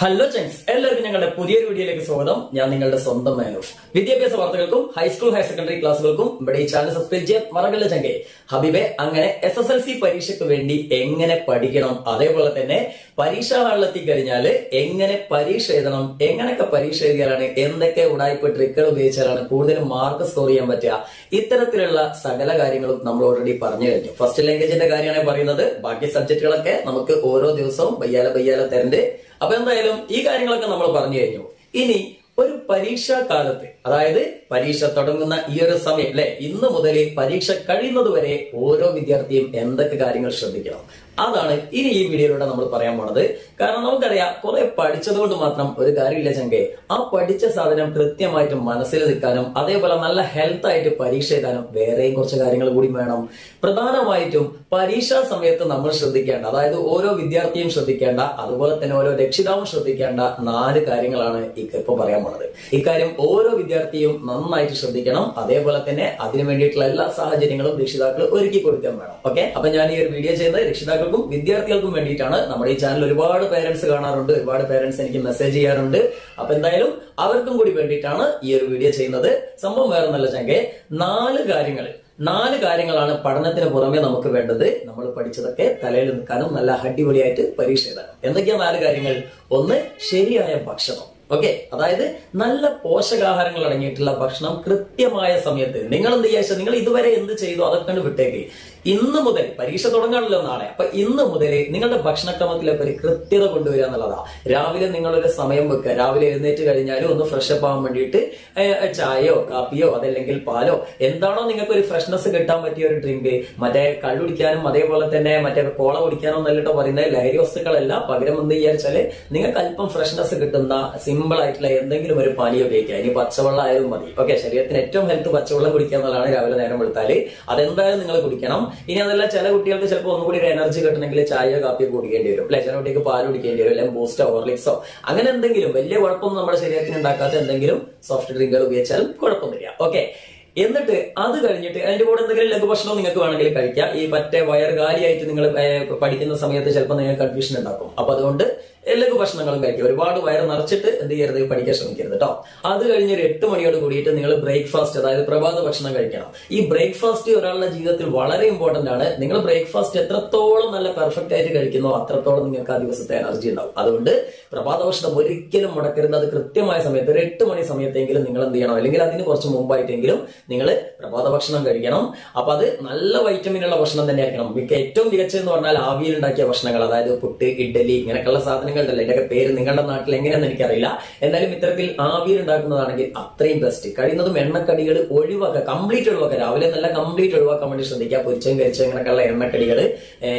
Hello ചെങ്സ് എല്ലാവർക്കും ഞങ്ങളുടെ പുതിയൊരു വീഡിയോയിലേക്ക് സ്വാഗതം. ഞാൻ നിങ്ങളുടെ സ്വന്തം മേനു വിദ്യാഭ്യാസ വാർത്തകൾക്കും ഹൈസ്കൂൾ ഹയർ സെക്കൻഡറി ക്ലാസ്സുകൾക്കും ഇവിടെ ഈ ചാനൽ സബ്സ്ക്രൈബ് ചെയ്യാൻ മറക്കല്ല ചങ്കെ? ഹബീബെ അങ്ങനെ എസ് എസ് എൽ സി പരീക്ഷയ്ക്ക് വേണ്ടി എങ്ങനെ പഠിക്കണം? അതേപോലെ തന്നെ പരീക്ഷാ ഹാളിലെത്തി കഴിഞ്ഞാൽ എങ്ങനെ പരീക്ഷ എഴുതണം? എങ്ങനെയൊക്കെ പരീക്ഷ എഴുതിയാലാണ്? എന്തൊക്കെ ഉടായ്പ ട്രിക്കുകൾ ഉപയോഗിച്ചാലാണ് കൂടുതൽ മാർക്ക് സ്കോർ ചെയ്യാൻ പറ്റുക? ഇത്തരത്തിലുള്ള സകല കാര്യങ്ങളും നമ്മൾ ഓൾറെഡി പറഞ്ഞു കഴിഞ്ഞു. ഫസ്റ്റ് ലാംഗ്വേജിന്റെ കാര്യമാണ് പറയുന്നത്. ബാക്കി സബ്ജക്റ്റുകളൊക്കെ നമുക്ക് ഓരോ ദിവസവും ബയ്യാല ബയ്യാല തരണ്ട് അപ്പൊ എന്തായാലും ഈ കാര്യങ്ങളൊക്കെ നമ്മൾ പറഞ്ഞു കഴിഞ്ഞു. ഇനി ഒരു പരീക്ഷാ കാലത്ത് അതായത് പരീക്ഷ തുടങ്ങുന്ന ഈ ഒരു സമയം അല്ലെ? ഇന്ന് മുതൽ പരീക്ഷ കഴിയുന്നത് വരെ ഓരോ വിദ്യാർത്ഥിയും എന്തൊക്കെ കാര്യങ്ങൾ ശ്രദ്ധിക്കണം? അതാണ് ഇനി ഈ വീഡിയോയിലൂടെ നമ്മൾ പറയാൻ പോണത്. കാരണം നമുക്കറിയാം കുറെ പഠിച്ചത് കൊണ്ട് മാത്രം ഒരു കാര്യമില്ല ചങ്കെ. ആ പഠിച്ച സാധനം കൃത്യമായിട്ട് മനസ്സിൽ നിൽക്കാനും അതേപോലെ നല്ല ഹെൽത്ത് ആയിട്ട് പരീക്ഷ എഴുതാനും വേറെയും കുറച്ച് കാര്യങ്ങൾ കൂടി വേണം. പ്രധാനമായിട്ടും പരീക്ഷാ സമയത്ത് നമ്മൾ ശ്രദ്ധിക്കേണ്ട അതായത് ഓരോ വിദ്യാർത്ഥിയും ശ്രദ്ധിക്കേണ്ട അതുപോലെ തന്നെ ഓരോ രക്ഷിതാവും ശ്രദ്ധിക്കേണ്ട നാല് കാര്യങ്ങളാണ് ഇപ്പൊ പറയാൻ പോണത്. ഇക്കാര്യം ഓരോ വിദ്യാർത്ഥിയും നന്നായിട്ട് ശ്രദ്ധിക്കണം അതേപോലെ തന്നെ അതിനു വേണ്ടിയിട്ടുള്ള എല്ലാ സാഹചര്യങ്ങളും രക്ഷിതാക്കൾ ഒരുക്കി കൊടുക്കാൻ വേണം. ഓക്കെ? അപ്പൊ ഞാൻ ഈ ഒരു വീഡിയോ ചെയ്യുന്നത് രക്ഷിതാക്കൾക്കും വിദ്യാർത്ഥികൾക്കും വേണ്ടിയിട്ടാണ് നമ്മുടെ ഈ ചാനൽ ഒരുപാട് പേരൻസ് കാണാറുണ്ട് ഒരുപാട് പേരൻസ് എനിക്ക് മെസ്സേജ് ചെയ്യാറുണ്ട്. അപ്പൊ എന്തായാലും അവർക്കും കൂടി വേണ്ടിയിട്ടാണ് ഈ ഒരു വീഡിയോ ചെയ്യുന്നത്. സംഭവം വേറെ നല്ല ചങ്കെ നാല് കാര്യങ്ങൾ നാല് കാര്യങ്ങളാണ് പഠനത്തിന് പുറമെ നമുക്ക് വേണ്ടത്. നമ്മൾ പഠിച്ചതൊക്കെ തലയിൽ നിൽക്കാനും നല്ല അടിപൊളിയായിട്ട് പരീക്ഷ എഴുതാനും. എന്തൊക്കെയാ നാല് കാര്യങ്ങൾ? ഒന്ന് ശരിയായ ഭക്ഷണം. ഓക്കെ? അതായത് നല്ല പോഷകാഹാരങ്ങൾ അടങ്ങിയിട്ടുള്ള ഭക്ഷണം കൃത്യമായ സമയത്ത്. നിങ്ങൾ എന്ത് ചെയ്യാ നിങ്ങൾ ഇതുവരെ എന്ത് ചെയ്തു? അതൊക്കെ വിട്ടേക്ക്. ഇന്ന് മുതൽ പരീക്ഷ തുടങ്ങാണല്ലോ നാളെ. അപ്പൊ ഇന്ന് മുതൽ നിങ്ങളുടെ ഭക്ഷണക്രമത്തിലൊക്കെ ഒരു കൃത്യത കൊണ്ടുവരിക എന്നുള്ളതാ. രാവിലെ നിങ്ങളൊരു സമയം വെക്കുക. രാവിലെ എഴുന്നേറ്റ് കഴിഞ്ഞാൽ ഒന്ന് ഫ്രഷ് അപ്പ് ആവാൻ വേണ്ടിയിട്ട് ചായയോ കാപ്പിയോ അതല്ലെങ്കിൽ പാലോ എന്താണോ നിങ്ങൾക്ക് ഒരു ഫ്രഷ്നെസ് കിട്ടാൻ പറ്റിയ ഒരു ഡ്രിങ്ക് മറ്റേ കള്ളു കുടിക്കാനും അതേപോലെ തന്നെ മറ്റേ കോള കുടിക്കാനോ എന്നല്ലോ പറയുന്നത് ലഹരി വസ്തുക്കളല്ല. പകരം എന്ത് വിചാരിച്ചാൽ നിങ്ങൾക്ക് അല്പം ഫ്രഷ്നെസ് കിട്ടുന്ന സിമ്പിൾ ആയിട്ടുള്ള എന്തെങ്കിലും ഒരു പാനീയം ഉപയോഗിക്കുക ഇനി പച്ചവെള്ളം ആയാലും മതി. ഓക്കെ ശരീരത്തിന് ഏറ്റവും ഹെൽത്ത് പച്ചവെള്ളം കുടിക്കുക എന്നുള്ളതാണ് രാവിലെ നേരം വെളുത്താൽ. അതെന്തായാലും നിങ്ങൾ കുടിക്കണം. ഇനി അതല്ല ചില കുട്ടികൾക്ക് ചിലപ്പോൾ ഒന്നുകൂടി ഒരു എനർജി കിട്ടണമെങ്കിൽ ചായയോ കാപ്പിയോ കുടിക്കേണ്ടി വരും. അല്ലെ? ചില കുട്ടിക്ക് പാൽ കുടിക്കേണ്ടി വരും. അല്ലെങ്കിൽ ബൂസ്റ്റോ ഹോർലിക്സോ അങ്ങനെ എന്തെങ്കിലും വലിയ കുഴപ്പമൊന്നും നമ്മുടെ ശരീരത്തിന് ഉണ്ടാക്കാത്ത എന്തെങ്കിലും സോഫ്റ്റ് ഡ്രിങ്കുകൾ ഉപയോഗിച്ചാലും കുഴപ്പമൊന്നുമില്ല ഓക്കെ എന്നിട്ട് അത് കഴിഞ്ഞിട്ട് അതിന്റെ കൂടെ എന്തെങ്കിലും ലഘുഭക്ഷണം നിങ്ങൾക്ക് വേണമെങ്കിൽ കഴിക്കാം. ഈ മറ്റേ വയർ കാലിയായിട്ട് നിങ്ങൾ പഠിക്കുന്ന സമയത്ത് ചിലപ്പോൾ നിങ്ങൾക്ക് കൺഫ്യൂഷൻ ഉണ്ടാക്കും. അപ്പൊ അതുകൊണ്ട് ലഘു ഭക്ഷണങ്ങളും കഴിക്കുക. ഒരുപാട് വയറ് നിറച്ചിട്ട് എന്ത് ചെയ്യരുത്? പഠിക്കാൻ ശ്രമിക്കരുത് കേട്ടോ അത് കഴിഞ്ഞ് ഒരു എട്ട് മണിയോട് കൂടിയിട്ട് നിങ്ങൾ ബ്രേക്ക്ഫാസ്റ്റ് അതായത് പ്രഭാത ഭക്ഷണം കഴിക്കണം. ഈ ബ്രേക്ക്ഫാസ്റ്റ് ഒരാളുടെ ജീവിതത്തിൽ വളരെ ഇമ്പോർട്ടന്റ് ആണ്. നിങ്ങൾ ബ്രേക്ക്ഫാസ്റ്റ് എത്രത്തോളം നല്ല പെർഫെക്റ്റ് ആയിട്ട് കഴിക്കുന്നോ അത്രത്തോളം നിങ്ങൾക്ക് ആ ദിവസത്തെ എനർജി ഉണ്ടാവും. അതുകൊണ്ട് പ്രഭാത ഭക്ഷണം ഒരിക്കലും മുടക്കരുത്. അത് കൃത്യമായ സമയത്ത് ഒരു എട്ട് മണി സമയത്തെങ്കിലും നിങ്ങൾ എന്ത് ചെയ്യണം? അല്ലെങ്കിൽ അതിന് കുറച്ച് മുമ്പായിട്ടെങ്കിലും നിങ്ങൾ പ്രഭാത ഭക്ഷണം കഴിക്കണം. അപ്പൊ അത് നല്ല വൈറ്റമിൻ ഉള്ള ഭക്ഷണം തന്നെ ആയിരിക്കണം ഏറ്റവും മികച്ചതെന്ന് പറഞ്ഞാൽ ആവിയിൽ ഉണ്ടാക്കിയ ഭക്ഷണങ്ങൾ. അതായത് പുട്ട് ഇഡ്ഡലി ഇങ്ങനെയൊക്കെയുള്ള സാധനങ്ങൾ ഉണ്ടല്ലോ ഇതിന്റെ പേര് നിങ്ങളുടെ നാട്ടിൽ എങ്ങനെയാണെന്ന് എനിക്കറിയില്ല. എന്തായാലും ഇത്തരത്തിൽ ആവിയിൽ ഉണ്ടാക്കുന്നതാണെങ്കിൽ അത്രയും ബെസ്റ്റ് കഴിയുന്നതും എണ്ണക്കടികൾ ഒഴിവാക്കുക കംപ്ലീറ്റ് ഒഴിവാക്കുക. രാവിലെ നല്ല കംപ്ലീറ്റ് ഒഴിവാക്കാൻ വേണ്ടി ശ്രദ്ധിക്കുക. പൊരിച്ചും കരിച്ചും ഇങ്ങനെയൊക്കെയുള്ള എണ്ണക്കടികൾ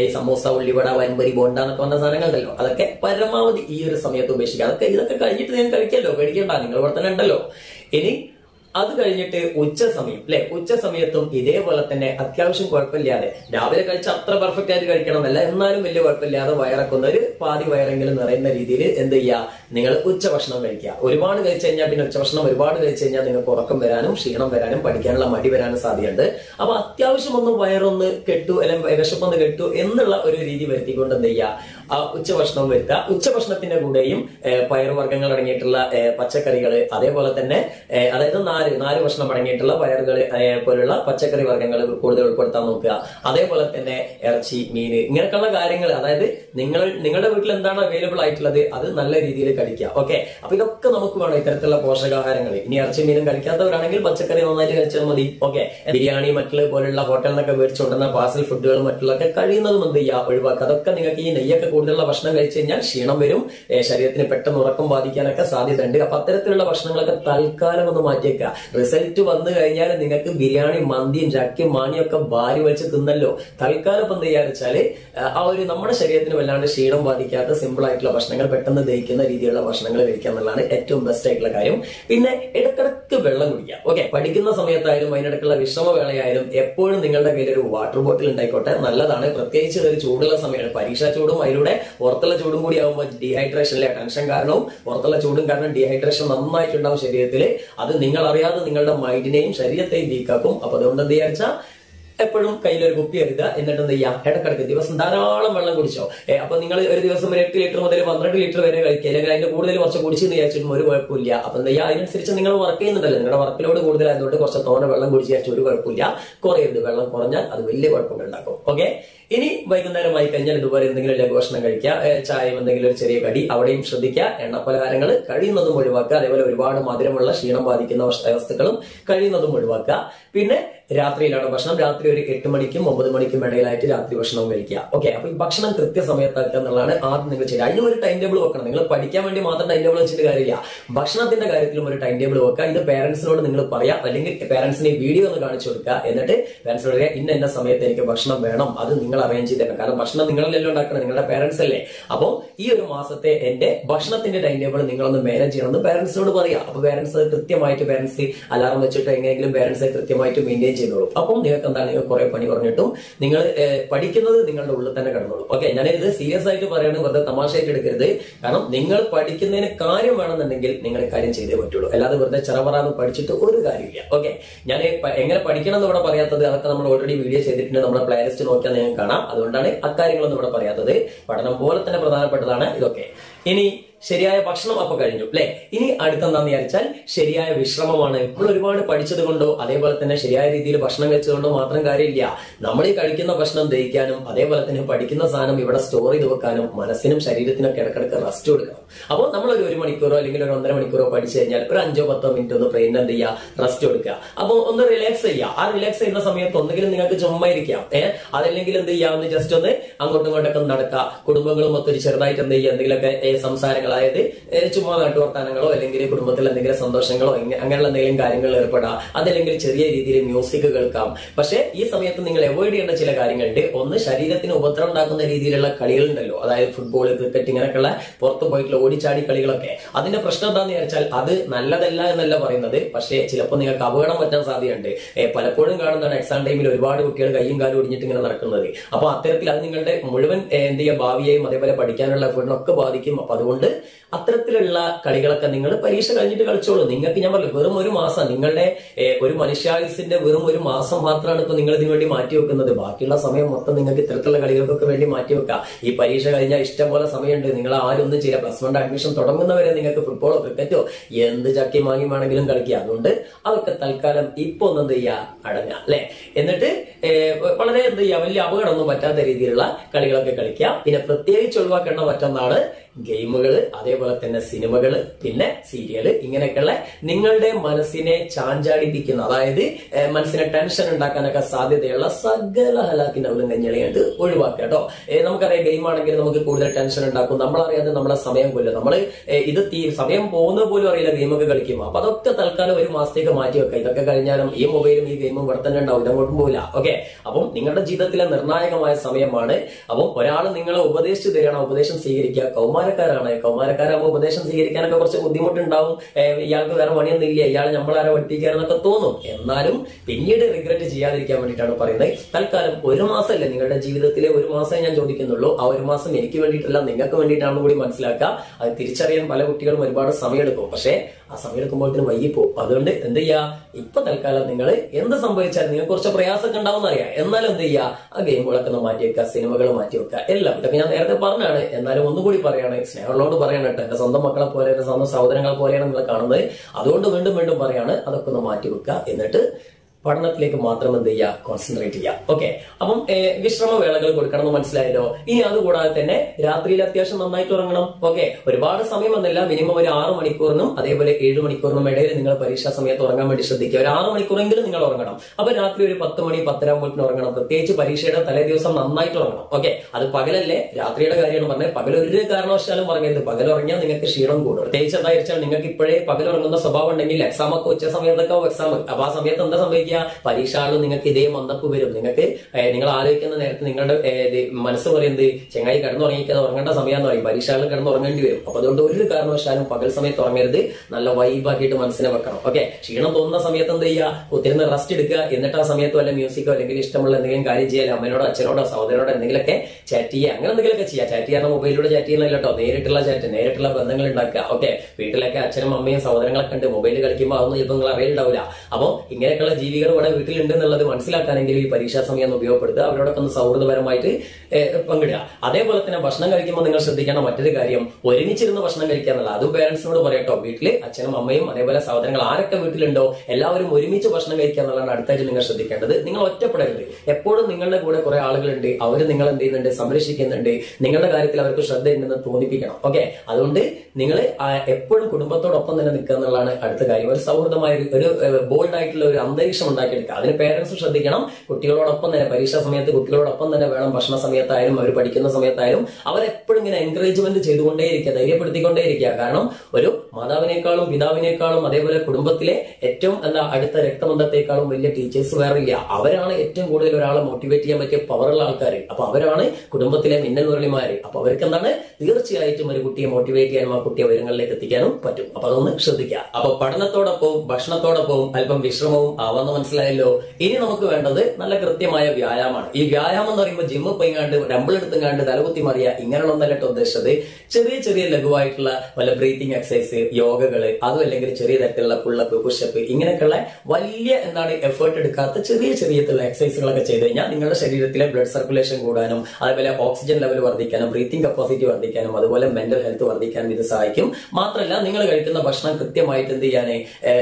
ഈ സമോസ ഉള്ളിവട വൻപരി ബോണ്ട എന്നൊക്കെ വന്ന സാധനങ്ങളുണ്ടല്ലോ. അതൊക്കെ പരമാവധി ഈ ഒരു സമയത്ത് ഉപേക്ഷിക്കുക. അതൊക്കെ ഇതൊക്കെ കഴിഞ്ഞിട്ട് ഞാൻ കഴിക്കല്ലോ. കഴിക്കണ്ട നിങ്ങൾ ഇവിടെ തന്നെ ഉണ്ടല്ലോ. ഇനി അത് കഴിഞ്ഞിട്ട് ഉച്ച സമയം അല്ലെ ഉച്ച സമയത്തും ഇതേപോലെ തന്നെ അത്യാവശ്യം കുഴപ്പമില്ലാതെ രാവിലെ കഴിച്ച അത്ര പെർഫെക്റ്റ് ആയിട്ട് കഴിക്കണമെന്നല്ല എന്നാലും വലിയ കുഴപ്പമില്ലാതെ വയറക്കുന്ന ഒരു പാതി വയറെങ്കിലും നിറയുന്ന രീതിയിൽ എന്ത് ചെയ്യുക നിങ്ങൾ ഉച്ചഭക്ഷണം കഴിക്കുക. ഒരുപാട് കഴിച്ചു കഴിഞ്ഞാൽ പിന്നെ ഉച്ച ഭക്ഷണം ഒരുപാട് കഴിച്ചു കഴിഞ്ഞാൽ നിങ്ങൾക്ക് ഉറക്കം വരാനും ക്ഷീണം വരാനും പഠിക്കാനുള്ള മടി വരാനും സാധ്യതയുണ്ട്. അപ്പൊ അത്യാവശ്യം ഒന്ന് വയറൊന്ന് കെട്ടു അല്ലെങ്കിൽ വിശപ്പൊന്ന് കെട്ടു എന്നുള്ള ഒരു രീതി വരുത്തിക്കൊണ്ട് എന്ത് ചെയ്യുക ഉച്ചഭക്ഷണം വരുത്തുക ഉച്ചഭക്ഷണത്തിന്റെ കൂടെയും പയറുവർഗങ്ങൾ അടങ്ങിയിട്ടുള്ള പച്ചക്കറികൾ അതേപോലെ തന്നെ അതായത് നാല് നാല് ഭക്ഷണം അടങ്ങിയിട്ടുള്ള പയറുകൾ പോലുള്ള പച്ചക്കറി വർഗങ്ങൾ കൂടുതൽ ഉൾപ്പെടുത്താൻ നോക്കുക. അതേപോലെ തന്നെ ഇറച്ചി മീൻ ഇങ്ങനെയൊക്കെയുള്ള കാര്യങ്ങൾ അതായത് നിങ്ങൾ നിങ്ങളുടെ വീട്ടിൽ എന്താണ് അവൈലബിൾ ആയിട്ടുള്ളത് അത് നല്ല രീതിയിൽ കഴിക്കുക. ഓക്കെ? അപ്പൊ ഇതൊക്കെ നമുക്ക് വേണം ഇത്തരത്തിലുള്ള പോഷകാഹാരങ്ങൾ. ഇനി ഇറച്ചി മീനും കഴിക്കാത്തവരാണെങ്കിൽ പച്ചക്കറി നന്നായിട്ട് കഴിച്ചാൽ മതി. ഓക്കെ? ബിരിയാണി മറ്റുള്ള പോലുള്ള ഹോട്ടലിൽ നിന്നൊക്കെ മേടിച്ചുകൊണ്ടുവന്ന പാർസൽ ഫുഡുകൾ മറ്റുള്ളതൊക്കെ കഴിയുന്നതും എന്ത് ചെയ്യുക? ഒഴിവാക്കുക. അതൊക്കെ നിങ്ങൾക്ക് ഈ നെയ്യൊക്കെ കൂടുതലുള്ള ഭക്ഷണം കഴിച്ചു കഴിഞ്ഞാൽ ക്ഷീണം വരും. ശരീരത്തിന് പെട്ടെന്ന് ഉറക്കം ബാധിക്കാനൊക്കെ സാധ്യത ഉണ്ട് അപ്പൊ അത്തരത്തിലുള്ള ഭക്ഷണങ്ങളൊക്കെ തൽക്കാലം ഒന്ന് മാറ്റിയേക്കുക. റിസൾട്ട് വന്നു കഴിഞ്ഞാൽ നിങ്ങൾക്ക് ബിരിയാണി മന്തിയും ചക്കിയും മാണിയും ഒക്കെ ഭാരി വലിച്ച് തിന്നല്ലോ. തൽക്കാലം ഇപ്പം വെച്ചാൽ ആ ഒരു നമ്മുടെ ശരീരത്തിന് വല്ലാണ്ട് ക്ഷീണം ബാധിക്കാത്ത സിമ്പിൾ ആയിട്ടുള്ള ഭക്ഷണങ്ങൾ പെട്ടെന്ന് ദഹിക്കുന്ന രീതിയിലുള്ള ഭക്ഷണങ്ങൾ കഴിക്കുക എന്നുള്ളതാണ് ഏറ്റവും ബെസ്റ്റ് ആയിട്ടുള്ള കാര്യം. പിന്നെ ഇടക്കിടക്ക് വെള്ളം കുടിക്കുക. ഓക്കെ പഠിക്കുന്ന സമയത്തായാലും അതിനിടക്കുള്ള വിശ്രമവേളയായാലും എപ്പോഴും നിങ്ങളുടെ കയ്യിൽ ഒരു വാട്ടർ ബോട്ടിൽ ഉണ്ടായിക്കോട്ടെ. നല്ലതാണ്. പ്രത്യേകിച്ച് ഒരു ചൂടുള്ള സമയമാണ്. പരീക്ഷാ ചൂടും അതിലൂടെ പുറത്തുള്ള ചൂടും കൂടി ആകുമ്പോൾ ഡീഹൈഡ്രേഷനിലെ ടെൻഷൻ കാരണവും പുറത്തുള്ള ചൂടും കാരണം ഡീഹൈഡ്രേഷൻ നന്നായിട്ടുണ്ടാവും ശരീരത്തിൽ അത് നിങ്ങൾ അറിയാതെ നിങ്ങളുടെ മൈൻഡിനെയും ശരീരത്തെയും വീക്കാക്കും അപ്പൊ അതുകൊണ്ട് എന്ത് വിചാരിച്ചാൽ എപ്പോഴും കയ്യിലൊരു കുപ്പി എടുക്കുക എന്നിട്ട് എന്ത് ചെയ്യാം? ഇടക്കിടക്ക് ദിവസം ധാരാളം വെള്ളം കുടിച്ചോ. അപ്പൊ നിങ്ങൾ ഒരു ദിവസം ഒരു എട്ട് ലിറ്റർ മുതൽ പന്ത്രണ്ട് ലിറ്റർ വരെ കഴിക്കുക. അല്ലെങ്കിൽ അതിന്റെ കൂടുതൽ കുറച്ച് കുടിച്ചെന്ന് വിചാരിച്ചിട്ടും ഒരു കുഴപ്പമില്ല. അപ്പൊ എന്താ ചെയ്യുക അതിനനുസരിച്ച് നിങ്ങൾ വർക്ക് ചെയ്യുന്നുണ്ടല്ലോ. നിങ്ങളുടെ വർക്കിലോട് കൂടുതലായതുകൊണ്ട് കുറച്ച് തോനെ വെള്ളം കുടിച്ച് വിചാരിച്ചു ഒരു കുഴപ്പമില്ല. കുറയരുത്. വെള്ളം കുറഞ്ഞാൽ അത് വലിയ കുഴപ്പങ്ങൾ ഉണ്ടാക്കും. ഓക്കെ ഇനി വൈകുന്നേരമായി കഴിഞ്ഞാൽ ഇതുപോലെ എന്തെങ്കിലും ലഘുഭക്ഷണം കഴിക്കുക ചായയും എന്തെങ്കിലും ഒരു ചെറിയ കടി അവിടെയും ശ്രദ്ധിക്കുക. എണ്ണ പലഹാരങ്ങൾ കഴിയുന്നതും ഒഴിവാക്കുക. അതേപോലെ ഒരുപാട് മധുരമുള്ള ക്ഷീണം ബാധിക്കുന്ന വസ്തു- വസ്തുക്കളും കഴിയുന്നതും ഒഴിവാക്കുക. പിന്നെ രാത്രിയിലാണ് ഭക്ഷണം. രാത്രി ഒരു എട്ട് മണിക്കും ഒമ്പത് മണിക്കും ഇടയിലായിട്ട് രാത്രി ഭക്ഷണം കഴിക്കുക. ഓക്കെ അപ്പൊ ഈ ഭക്ഷണം കൃത്യസമയത്താക്കുക എന്നുള്ളതാണ് ആദ്യം നിങ്ങൾ ചെയ്യുക അതിനും ഒരു ടൈം ടേബിൾ വെക്കണം. നിങ്ങൾ പഠിക്കാൻ വേണ്ടി മാത്രം ടൈം ടേബിൾ വെച്ചിട്ട് കാര്യമില്ല. ഭക്ഷണത്തിന്റെ കാര്യത്തിലും ഒരു ടൈം ടേബിൾ വെക്കുക. ഇത് പേരൻസിനോട് നിങ്ങൾ പറയാം. അല്ലെങ്കിൽ പേരൻസിന് വീഡിയോ ഒന്ന് കാണിച്ചു കൊടുക്കുക. എന്നിട്ട് പേരൻസിനോട് ഇന്ന എന്ന സമയത്ത് എനിക്ക് ഭക്ഷണം വേണം. അത് നിങ്ങൾ അറേഞ്ച് ചെയ്ത് തരണം കാരണം ഭക്ഷണം നിങ്ങളല്ലല്ലോ ഉണ്ടാക്കണം നിങ്ങളുടെ പേരൻസ് അല്ലേ? അപ്പോൾ ഈ ഒരു മാസത്തെ എന്റെ ഭക്ഷണത്തിന്റെ ടൈം ടേബിൾ നിങ്ങളൊന്ന് മാനേജ് ചെയ്യണമെന്ന് പേരൻസിനോട് പറയാം. അപ്പൊ പേരൻസ് കൃത്യമായിട്ട് പേരൻസ് അലാറം വെച്ചിട്ട് എങ്ങനെയെങ്കിലും പേരൻസ് കൃത്യമായിട്ട് മെയിന്റെയിൻ ചെയ്തോളൂ. അപ്പം നിങ്ങൾക്ക് എന്താണ്? കുറെ പണി പറഞ്ഞിട്ടും നിങ്ങൾ പഠിക്കുന്നത് നിങ്ങളുടെ ഉള്ളിൽ തന്നെ കിടന്നോളൂ. ഓക്കെ ഞാൻ ഇത് സീരിയസ് ആയിട്ട് പറയുന്നത് വെറുതെ തമാശയായിട്ട് എടുക്കരുത്. കാരണം നിങ്ങൾ പഠിക്കുന്നതിന് കാര്യം വേണമെന്നുണ്ടെങ്കിൽ നിങ്ങൾ കാര്യം ചെയ്തേ പറ്റുള്ളൂ. അല്ലാതെ വെറുതെ ചെറവറാന്ന് പഠിച്ചിട്ട് ഒരു കാര്യമില്ല ഓക്കെ ഞാൻ എങ്ങനെ പഠിക്കണം എന്ന് ഇവിടെ പറയാത്തത് അതൊക്കെ നമ്മൾ ഓൾറെഡി വീഡിയോ ചെയ്തിട്ടുണ്ട്. നമ്മുടെ പ്ലേലിസ്റ്റ് നോക്കിയാൽ നിങ്ങൾക്ക് കാണാം. അതുകൊണ്ടാണ് അക്കാര്യങ്ങളൊന്നും ഇവിടെ പറയാത്തത്. പഠനം പോലെ തന്നെ പ്രധാനപ്പെട്ടതാണ് ഇതൊക്കെ. ഇനി ശരിയായ ഭക്ഷണം അപ്പൊ കഴിഞ്ഞു അല്ലെ? ഇനി അടുത്തെന്താന്ന് വിചാരിച്ചാൽ ശരിയായ വിശ്രമമാണ്. നമ്മൾ ഒരുപാട് പഠിച്ചത് കൊണ്ടോ അതേപോലെ തന്നെ ശരിയായ രീതിയിൽ ഭക്ഷണം കഴിച്ചതുകൊണ്ടോ മാത്രം കാര്യമില്ല. നമ്മൾ ഈ കഴിക്കുന്ന ഭക്ഷണം ദഹിക്കാനും അതേപോലെ തന്നെ പഠിക്കുന്ന സാധനം ഇവിടെ സ്റ്റോർ ചെയ്ത് വെക്കാനും മനസ്സിനും ശരീരത്തിനും ഇടക്കിടക്ക് റെസ്റ്റ് കൊടുക്കണം. അപ്പോൾ നമ്മൾ ഒരു ഒരു മണിക്കൂറോ അല്ലെങ്കിൽ ഒരു ഒന്നര മണിക്കൂറോ പഠിച്ചു കഴിഞ്ഞാൽ ഒരു അഞ്ചോ പത്തോ മിനിറ്റ് ഒന്ന് ബ്രെയിൻ എന്ത് ചെയ്യുക റെസ്റ്റ് കൊടുക്കുക. അപ്പോൾ ഒന്ന് റിലാക്സ് ചെയ്യുക. ആ റിലാക്സ് ചെയ്യുന്ന സമയത്ത് ഒന്നുകിൽ നിങ്ങൾക്ക് ചുമ്മാ ഇരിക്കാം ഏഹ് അതല്ലെങ്കിൽ എന്ത് ചെയ്യാം? ഒന്ന് ജസ്റ്റ് ഒന്ന് അങ്ങോട്ടും ഇങ്ങോട്ടൊക്കെ നടക്കുക. കുടുംബങ്ങളും ഒക്കെ ചെറുതായിട്ട് എന്ത് ചെയ്യുക? എന്തെങ്കിലുമൊക്കെ ഏ, അതായത് ചുമ്മാ നാട്ടുവർത്താനങ്ങളോ അല്ലെങ്കിൽ കുടുംബത്തിൽ എന്തെങ്കിലും സന്തോഷങ്ങളോ അങ്ങനെയുള്ള എന്തെങ്കിലും കാര്യങ്ങളിൽ ഏർപ്പെടാം. അതല്ലെങ്കിൽ ചെറിയ രീതിയിൽ മ്യൂസിക് കേൾക്കാം. പക്ഷേ ഈ സമയത്ത് നിങ്ങൾ അവോയ്ഡ് ചെയ്യേണ്ട ചില കാര്യങ്ങളുണ്ട്. ഒന്ന് ശരീരത്തിന് ഉപദ്രവം ഉണ്ടാക്കുന്ന രീതിയിലുള്ള കളികളുണ്ടല്ലോ. അതായത് ഫുട്ബോൾ ക്രിക്കറ്റ് ഇങ്ങനെയൊക്കെയുള്ള പുറത്ത് പോയിട്ടുള്ള ഓടിച്ചാടി കളികളൊക്കെ. അതിന്റെ പ്രശ്നം എന്താണെന്ന് വിചാരിച്ചാൽ അത് നല്ലതല്ല എന്നല്ല പറയുന്നത്. പക്ഷേ ചിലപ്പോൾ നിങ്ങൾക്ക് അപകടം പറ്റാൻ സാധ്യതയുണ്ട്. പലപ്പോഴും കാണുന്നതാണ് എക്സാം ടൈമിൽ ഒരുപാട് കുട്ടികൾ കയ്യും കാലും ഒടിഞ്ഞിട്ട് ഇങ്ങനെ നടക്കുന്നത്. അപ്പൊ അത്തരത്തിൽ അത് നിങ്ങളുടെ മുഴുവൻ എന്ത് ചെയ്യുക ഭാവിയെയും അതേപോലെ പഠിക്കാനുള്ള എഫേർട്ടിനൊക്കെ ബാധിക്കും. അപ്പൊ അതുകൊണ്ട് അത്തരത്തിലുള്ള കളികളൊക്കെ നിങ്ങൾ പരീക്ഷ കഴിഞ്ഞിട്ട് കളിച്ചോളൂ. നിങ്ങൾക്ക് ഞാൻ പറഞ്ഞു വെറും ഒരു മാസം നിങ്ങളുടെ ഒരു മനുഷ്യായുസിന്റെ വെറും ഒരു മാസം മാത്രമാണ് ഇപ്പൊ നിങ്ങൾ ഇതിനു വേണ്ടി മാറ്റി വെക്കുന്നത്. ബാക്കിയുള്ള സമയം മൊത്തം നിങ്ങൾക്ക് ഇത്തരത്തിലുള്ള കളികൾക്കൊക്കെ വേണ്ടി മാറ്റി വെക്കാം. ഈ പരീക്ഷ കഴിഞ്ഞാൽ ഇഷ്ടംപോലെ സമയമുണ്ട്. നിങ്ങൾ ആരും ഒന്നും ചെയ്യാം പ്ലസ് വൺ അഡ്മിഷൻ തുടങ്ങുന്നവരെ നിങ്ങൾക്ക് ഫുട്ബോളോ ക്രിക്കറ്റോ എന്ത് ചക്കി മാങ്ങി വേണമെങ്കിലും കളിക്കുക. അതുകൊണ്ട് അതൊക്കെ തൽക്കാലം ഇപ്പൊ ഒന്നും എന്ത് ചെയ്യുക അടങ്ങുക അല്ലെ? എന്നിട്ട് വളരെ എന്ത് ചെയ്യുക വലിയ അപകടമൊന്നും പറ്റാത്ത രീതിയിലുള്ള കളികളൊക്കെ കളിക്കുക. പിന്നെ പ്രത്യേകിച്ച് ഒഴിവാക്കേണ്ട മറ്റൊന്നാണ് ഗെയിമുകൾ അതേപോലെ തന്നെ സിനിമകൾ പിന്നെ സീരിയൽ ഇങ്ങനെയൊക്കെയുള്ള നിങ്ങളുടെ മനസ്സിനെ ചാഞ്ചാടിപ്പിക്കുന്ന അതായത് മനസ്സിനെ ടെൻഷൻ ഉണ്ടാക്കാനൊക്കെ സാധ്യതയുള്ള സകല ഹലാക്കിന്റെ അവലും കഞ്ഞളിയായിട്ട് ഒഴിവാക്കുക കേട്ടോ. നമുക്കറിയാം ഗെയിം ആണെങ്കിൽ നമുക്ക് കൂടുതൽ ടെൻഷൻ ഉണ്ടാക്കും. നമ്മളറിയാതെ നമ്മളെ സമയം കൊല്ലും നമ്മൾ ഇത് തീ സമയം പോകുന്ന പോലും അറിയില്ല ഗെയിമൊക്കെ കളിക്കുമ്പോൾ അപ്പൊ അതൊക്കെ തൽക്കാലം ഒരു മാസത്തേക്ക് മാറ്റി വെക്കുക. ഇതൊക്കെ കഴിഞ്ഞാലും ഈ മൊബൈലും ഈ ഗെയിമും ഇവിടെ തന്നെ ഉണ്ടാവും. ഇതങ്ങോട്ടും പോകില്ല ഓക്കെ? അപ്പം നിങ്ങളുടെ ജീവിതത്തിലെ നിർണായകമായ സമയമാണ്. അപ്പം ഒരാൾ നിങ്ങളെ ഉപദേശിച്ചു തരികയാണ്. ഉപദേശം സ്വീകരിക്കുക. കൗമാരക്കാരാണ്. കൗമാരക്കാരാകുമ്പോൾ ഉപദേശം സ്വീകരിക്കാനൊക്കെ കുറച്ച് ബുദ്ധിമുട്ടുണ്ടാവും. ഇയാൾക്ക് വേറെ പണിയൊന്നും ഇല്ല ഇയാൾ നമ്മളാരെ പഠിപ്പിക്കാനെന്നൊക്കെ തോന്നും. എന്നാലും പിന്നീട് റിഗ്രറ്റ് ചെയ്യാതിരിക്കാൻ വേണ്ടിയിട്ടാണ് പറയുന്നത്. തൽക്കാലം ഒരു മാസമല്ലേ നിങ്ങളുടെ ജീവിതത്തിലെ ഒരു മാസമേ ഞാൻ ചോദിക്കുന്നുള്ളൂ. ആ ഒരു മാസം എനിക്ക് വേണ്ടിയിട്ടല്ല നിങ്ങൾക്ക് വേണ്ടിയിട്ടാണെന്ന് കൂടി മനസ്സിലാക്കുക. അത് തിരിച്ചറിയാൻ പല കുട്ടികളും ഒരുപാട് സമയമെടുക്കും. പക്ഷേ ആ സമയം എടുക്കുമ്പോഴത്തേനും വൈകിപ്പോവും അതുകൊണ്ട് എന്ത് ചെയ്യുക ഇപ്പൊ തൽക്കാലം നിങ്ങൾ എന്ത് സംഭവിച്ചാൽ നിങ്ങൾ കുറച്ച് പ്രയാസമൊക്കെ ഉണ്ടാവും അറിയാം എന്നാലും എന്ത് ചെയ്യുക ആ ഗെയിമുകളൊക്കെ ഒന്ന് മാറ്റി വെക്കുക സിനിമകൾ മാറ്റി വെക്കുക എല്ലാം ഇതൊക്കെ ഞാൻ നേരത്തെ പറഞ്ഞാണ് എന്നാലും ഒന്നുകൂടി പറയാണ് സ്നേഹമുള്ളതുകൊണ്ട് പറയണം കേട്ടോ. എന്റെ സ്വന്തം മക്കളെ പോലെ എന്റെ സ്വന്തം സഹോദരങ്ങളെ പോലെയാണ് നിങ്ങൾ കാണുന്നത്. അതുകൊണ്ട് വീണ്ടും വീണ്ടും പറയാണ് അതൊക്കെ ഒന്ന് മാറ്റി വെക്കുക എന്നിട്ട് പഠനത്തിലേക്ക് മാത്രം എന്ത് ചെയ്യുക? കോൺസെൻട്രേറ്റ് ചെയ്യുക. ഓക്കെ അപ്പം വിശ്രമവേളകൾ വിശ്രമ വേളകൾ കൊടുക്കണം എന്ന് മനസ്സിലായല്ലോ? ഇനി അതുകൂടാതെ തന്നെ രാത്രിയിൽ അത്യാവശ്യം നന്നായിട്ട് ഉറങ്ങണം. ഓക്കെ ഒരുപാട് സമയം എന്നല്ല മിനിമം ഒരു ആറ് മണിക്കൂറിനും അതേപോലെ ഏഴ് മണിക്കൂറിനും ഇടയിൽ നിങ്ങൾ പരീക്ഷാ സമയത്ത് ഉറങ്ങാൻ വേണ്ടി ശ്രദ്ധിക്കുക. ഒരു ആറ് മണിക്കൂറെങ്കിലും നിങ്ങൾ ഉറങ്ങണം. അപ്പൊ രാത്രി ഒരു പത്ത് മണി പത്തരാകുമ്പോഴത്തേന് ഉറങ്ങണം. പ്രത്യേകിച്ച് പരീക്ഷയുടെ തലേ ദിവസം നന്നായിട്ട് ഉറങ്ങണം. ഓക്കെ അത് പകലല്ലേ? രാത്രിയുടെ കാര്യമാണ് പറഞ്ഞത്. പകൽ ഒരു കാരണവശാലും പറഞ്ഞത് പകൽ ഉറങ്ങിയാൽ നിങ്ങൾക്ക് ക്ഷീണം കൂടും. പ്രത്യേകിച്ച് എന്താ വെച്ചാൽ നിങ്ങൾക്ക് ഇപ്പോഴേ പകൽ ഉറങ്ങുന്ന സ്വഭാവം ഉണ്ടെങ്കിൽ എക്സാം ഒക്കെ ഉച്ച സമയത്തൊക്കെ എക്സാം അപ്പൊ ആ സമയത്ത് എന്താ സംഭവിക്കുക? പരീക്ഷ പരീക്ഷകളിലും നിങ്ങൾക്ക് ഇതേ മന്ദപ്പ് വരും. നിങ്ങൾക്ക് നിങ്ങൾ ആലോചിക്കുന്ന നേരത്തെ നിങ്ങളുടെ മനസ്സ് പറയുന്നത് ചെങ്ങായി കിടന്നുറങ്ങിക്കാതെ ഉറങ്ങേണ്ട സമയം പറയും. പരീക്ഷകളിൽ കിടന്നു ഉറങ്ങേണ്ടി വരും. അപ്പൊ അതുകൊണ്ട് ഒരു കാരണവശാലും പകൽ സമയത്ത് ഉറങ്ങരുത്. നല്ല വൈബാക്കിയിട്ട് മനസ്സിനെ വെക്കണം. ഓക്കെ ക്ഷീണം തോന്നുന്ന സമയത്ത് എന്ത് ചെയ്യുക? ഒത്തിരി റെസ്റ്റ് എടുക്കുക. എന്നിട്ട് ആ സമയത്ത് വല്ല മ്യൂസിക്കോ അല്ലെങ്കിൽ ഇഷ്ടമുള്ള എന്തെങ്കിലും കാര്യം ചെയ്യാൻ അമ്മനോടോ അച്ഛനോടോ സഹോദരനോടോ എന്തെങ്കിലുമൊക്കെ ചാറ്റ് ചെയ്യുക. അങ്ങനെ എന്തെങ്കിലുമൊക്കെ ചെയ്യുക. ചാറ്റ് ചെയ്യാൻ മൊബൈലിലൂടെ ചാറ്റ് ചെയ്യുന്നില്ല കേട്ടോ. നേരിട്ടുള്ള ചാറ്റ് നേരിട്ടുള്ള ബന്ധങ്ങൾ ഉണ്ടാക്കുക. ഓക്കെ വീട്ടിലൊക്കെ അച്ഛനും അമ്മയും സഹോദരങ്ങളൊക്കെ ഉണ്ട്. മൊബൈൽ കളിക്കുമ്പോൾ അതൊന്നും ചിലപ്പോൾ നിങ്ങൾ അറിയുന്നുണ്ടാവില്ല അപ്പോൾ ഇങ്ങനെയൊക്കെയുള്ള ജീവികൾ കുട്ടികൾ ഇവിടെ വീട്ടിലുണ്ട് എന്നുള്ളത് മനസ്സിലാക്കാനെങ്കിൽ ഈ പരീക്ഷാ സമയം ഉപയോഗപ്പെടുത്തുക. അവരോടൊക്കെ ഒന്ന് സൗഹൃദപരമായിട്ട് പങ്കിടുക. അതേപോലെ തന്നെ ഭക്ഷണം കഴിക്കുമ്പോൾ നിങ്ങൾ ശ്രദ്ധിക്കേണ്ട മറ്റൊരു കാര്യം ഒരുമിച്ചിരുന്ന് ഭക്ഷണം കഴിക്കുക എന്നുള്ളത് അതും പേരൻസിനോട് പറയട്ടോ വീട്ടിൽ അച്ഛനും അമ്മയും അതേപോലെ സഹോദരങ്ങൾ ആരൊക്കെ വീട്ടിലുണ്ടോ എല്ലാവരും ഒരുമിച്ച് ഭക്ഷണം കഴിക്കുക എന്നുള്ളതാണ് അടുത്തായിട്ട് നിങ്ങൾ ശ്രദ്ധിക്കേണ്ടത്. നിങ്ങൾ ഒറ്റപ്പെടരുത്. എപ്പോഴും നിങ്ങളുടെ കൂടെ കുറെ ആളുകളുണ്ട്. അവർ നിങ്ങൾ എന്ത് ചെയ്യുന്നുണ്ട് സംരക്ഷിക്കുന്നുണ്ട്. നിങ്ങളുടെ കാര്യത്തിൽ അവർക്ക് ശ്രദ്ധയുണ്ടെന്ന് തോന്നിപ്പിക്കണം. ഓക്കെ? അതുകൊണ്ട് നിങ്ങൾ എപ്പോഴും കുടുംബത്തോടൊപ്പം തന്നെ നിൽക്കുക എന്നുള്ളതാണ് അടുത്ത കാര്യം. ഒരു സൗഹൃദമായ ഒരു ബോൾഡ് ആയിട്ടുള്ള ഒരു അന്തരീക്ഷം ഉണ്ടാക്കിയെടുക്കുക. അതിന് പേരൻസ് ശ്രദ്ധിക്കണം. കുട്ടികളോടൊപ്പം തന്നെ പരീക്ഷാ സമയത്ത് കുട്ടികളോടൊപ്പം തന്നെ വേണം ഭക്ഷണ സമയത്തായാലും അവർ പഠിക്കുന്ന സമയത്തായാലും അവരെപ്പോഴും ഇങ്ങനെ എൻകറേജ്മെന്റ് ചെയ്തുകൊണ്ടേയിരിക്കുക ധൈര്യപ്പെടുത്തിക്കൊണ്ടേയിരിക്കുക. കാരണം ഒരു മാതാവിനേക്കാളും പിതാവിനേക്കാളും അതേപോലെ കുടുംബത്തിലെ ഏറ്റവും എന്താ അടുത്ത രക്തബന്ധത്തെക്കാളും വലിയ ടീച്ചേഴ്സ് വേറില്ല. അവരാണ് ഏറ്റവും കൂടുതൽ ഒരാളെ മോട്ടിവേറ്റ് ചെയ്യാൻ പറ്റിയ പവറുള്ള ആൾക്കാർ അപ്പൊ അവരാണ് കുടുംബത്തിലെ മിന്നൽ മുരളിമാര്. അപ്പൊ അവർക്ക് എന്താണ് തീർച്ചയായിട്ടും ഒരു കുട്ടിയെ മോട്ടിവേറ്റ് ചെയ്യാനും ആ കുട്ടിയെ ഉയരങ്ങളിലേക്ക് എത്തിക്കാനും പറ്റും. അപ്പൊ അതൊന്ന് ശ്രദ്ധിക്കുക. അപ്പൊ പഠനത്തോടൊപ്പം ഭക്ഷണത്തോടൊപ്പം അല്പം വിശ്രമവും ആവാന്ന് മനസ്സിലായല്ലോ? ഇനി നമുക്ക് വേണ്ടത് നല്ല കൃത്യമായ വ്യായാമമാണ്. ഈ വ്യായാമം എന്ന് പറയുമ്പോൾ ജിമ്മ് പോയിങ്ങാണ്ട് കണ്ട് തലകുത്തി മറിയ ഇങ്ങനെയുള്ള കേട്ടോ ഉദ്ദേശിച്ചത്. ചെറിയ ചെറിയ ലഘുവായിട്ടുള്ള വല്ല ബ്രീത്തിങ് എക്സസൈസ് യോഗകൾ അതും അല്ലെങ്കിൽ ചെറിയ തരത്തിലുള്ള പുള്ളപ്പ് പുഷപ്പ് ഇങ്ങനെയൊക്കെയുള്ള വലിയ എന്താണ് എഫേർട്ട് എടുക്കാത്ത ചെറിയ ചെറിയ എക്സസൈസുകളൊക്കെ ചെയ്ത് കഴിഞ്ഞാൽ നിങ്ങളുടെ ശരീരത്തിലെ ബ്ലഡ് സർക്കുലേഷൻ കൂടാനും അതേപോലെ ഓക്സിജൻ ലെവൽ വർദ്ധിക്കാനും ബ്രീത്തിങ് കപ്പാസിറ്റി വർദ്ധിക്കാനും അതുപോലെ മെന്റൽ ഹെൽത്ത് വർദ്ധിക്കാനും ഇത് സഹായിക്കും. മാത്രമല്ല നിങ്ങൾ കഴിക്കുന്ന ഭക്ഷണം കൃത്യമായിട്ട് എന്ത് ചെയ്യാനേ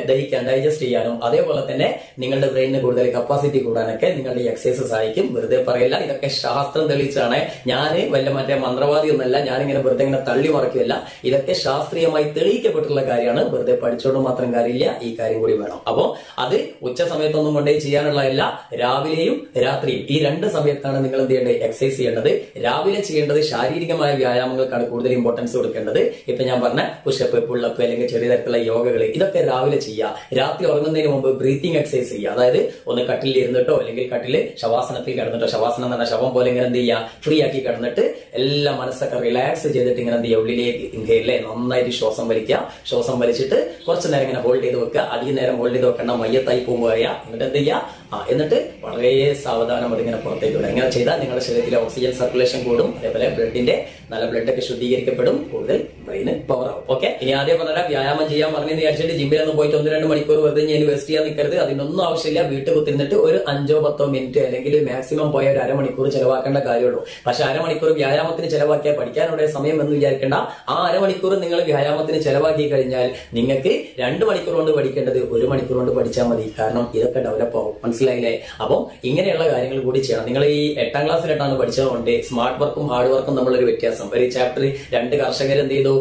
ദഹിക്കാൻ ഡൈജസ്റ്റ് ചെയ്യാനും അതേപോലെ തന്നെ നിങ്ങളുടെ ബ്രെയിനിന് കൂടുതൽ കപ്പാസിറ്റി കൂടാനൊക്കെ നിങ്ങളുടെ ഈ എക്സസൈസ് സഹായിക്കും വെറുതെ പറയില്ല ഇതൊക്കെ ശാസ്ത്രം തെളിയിച്ചാണ് ഞാൻ വല്ല മറ്റേ മന്ത്രവാദി ഒന്നല്ല ഞാനിങ്ങനെ വെറുതെ ഇങ്ങനെ തള്ളി മറക്കുകയല്ല. ഇതൊക്കെ ശാസ്ത്രീയമായി തെളിയിക്കപ്പെട്ടിട്ടുള്ള കാര്യമാണ്. വെറുതെ പഠിച്ചുകൊണ്ട് മാത്രം കാര്യമില്ല ഈ കാര്യം കൂടി വേണം. അപ്പോ അത് ഉച്ച സമയത്തൊന്നും കൊണ്ടേ ചെയ്യാനുള്ളതല്ല രാവിലെയും രാത്രിയും. ഈ രണ്ട് സമയത്താണ് നിങ്ങൾ എന്ത് ചെയ്യേണ്ടത്? എക്സസൈസ് ചെയ്യേണ്ടത്. രാവിലെ ചെയ്യേണ്ടത് ശാരീരികമായ വ്യായാമങ്ങൾക്കാണ് കൂടുതൽ ഇമ്പോർട്ടൻസ് കൊടുക്കേണ്ടത്. ഇപ്പൊ ഞാൻ പറഞ്ഞ പുഷപ്പ് പുള്ളപ്പ് അല്ലെങ്കിൽ ചെറിയ തരത്തിലുള്ള യോഗകൾ ഇതൊക്കെ രാവിലെ ചെയ്യുക. രാത്രി ഉറങ്ങുന്നതിന് മുമ്പ് ബ്രീത്തിങ് എക്സസൈസ് ചെയ്യുക. അതായത് ഒന്ന് കട്ടിൽ ഇരുന്നിട്ടോ അല്ലെങ്കിൽ കട്ടിൽ ശവാസനത്തിൽ കിടന്നിട്ടോ ശവാസനം എന്ന ശവം പോലെ ഇങ്ങനെ എന്ത് ചെയ്യുക? ഫ്രീ ആക്കി കിടന്നിട്ട് എല്ലാ മനസ്സൊക്കെ റിലാക്സ് ചെയ്തിട്ട് ഇങ്ങനെ എന്ത് ചെയ്യുക? ഉള്ളിലേക്ക് ഇൻഹേലിലെ നന്നായിട്ട് ശ്വാസം വലിക്കുക. ശ്വാസം വലിച്ചിട്ട് കുറച്ച് നേരം ഇങ്ങനെ ഹോൾഡ് ചെയ്ത് വെക്കുക. അധികം നേരം ഹോൾഡ് ചെയ്ത് വെക്കേണ്ട. മയ്യത്തായി പോകുക എന്നിട്ട് എന്ത് ചെയ്യുക? എന്നിട്ട് വളരെ സാവധാനം അതിങ്ങനെ പുറത്തേക്ക് വിടും ഇങ്ങനെ ചെയ്താൽ നിങ്ങളുടെ ശരീരത്തിലെ ഓക്സിജൻ സർക്കുലേഷൻ കൂടും. അതേപോലെ ബ്ലഡിന്റെ നല്ല ബ്ലഡ് ഒക്കെ ശുദ്ധീകരിക്കപ്പെടും. കൂടുതൽ ബ്രെയിന് പവർ ആവും. ഓക്കെ ഇനി ആദ്യം പറഞ്ഞാൽ വ്യായാമം ചെയ്യാൻ പറഞ്ഞു വിചാരിച്ചിട്ട് ജിമ്മിലൊന്നും പോയിട്ട് ഒന്ന് രണ്ട് മണിക്കൂർ വെറുതെ ഞാൻ വേസ്റ്റ് ചെയ്യാൻ നിൽക്കരുത് അതിനൊന്നും ആവശ്യമില്ല. വീട്ടിൽ കുത്തിരുന്നിട്ട് ഒരു അഞ്ചോ പത്തോ മിനിറ്റ് അല്ലെങ്കിൽ മാക്സിമം പോയ ഒരു അരമണിക്കൂർ ചെലവാക്കേണ്ട കാര്യമുള്ളൂ. പക്ഷെ അരമണിക്കൂർ വ്യായാമത്തിന് ചെലവാക്കിയാൽ പഠിക്കാനുള്ള സമയം എന്ന് വിചാരിക്കേണ്ട. ആ അരമണിക്കൂർ നിങ്ങൾ വ്യായാമത്തിന് ചെലവാക്കി കഴിഞ്ഞാൽ നിങ്ങൾക്ക് രണ്ട് മണിക്കൂർ കൊണ്ട് പഠിക്കേണ്ടത് ഒരു മണിക്കൂർ കൊണ്ട് പഠിച്ചാൽ മതി. കാരണം ഇതൊക്കെ ഡെവലപ്പ് ആവും. മനസ്സിലായില്ലേ? അപ്പം ഇങ്ങനെയുള്ള കാര്യങ്ങൾ കൂടി ചെയ്യണം. നിങ്ങൾ ഈ എട്ടാം ക്ലാസ്സിലെട്ടാണ് പഠിച്ചതുകൊണ്ട് സ്മാർട്ട് വർക്കും ഹാർഡ് വർക്കും തമ്മിലൊരു വ്യത്യാസം. ഒരു ചാപ്റ്റർ രണ്ട് കർഷകർ എന്ത് ചെയ്തു?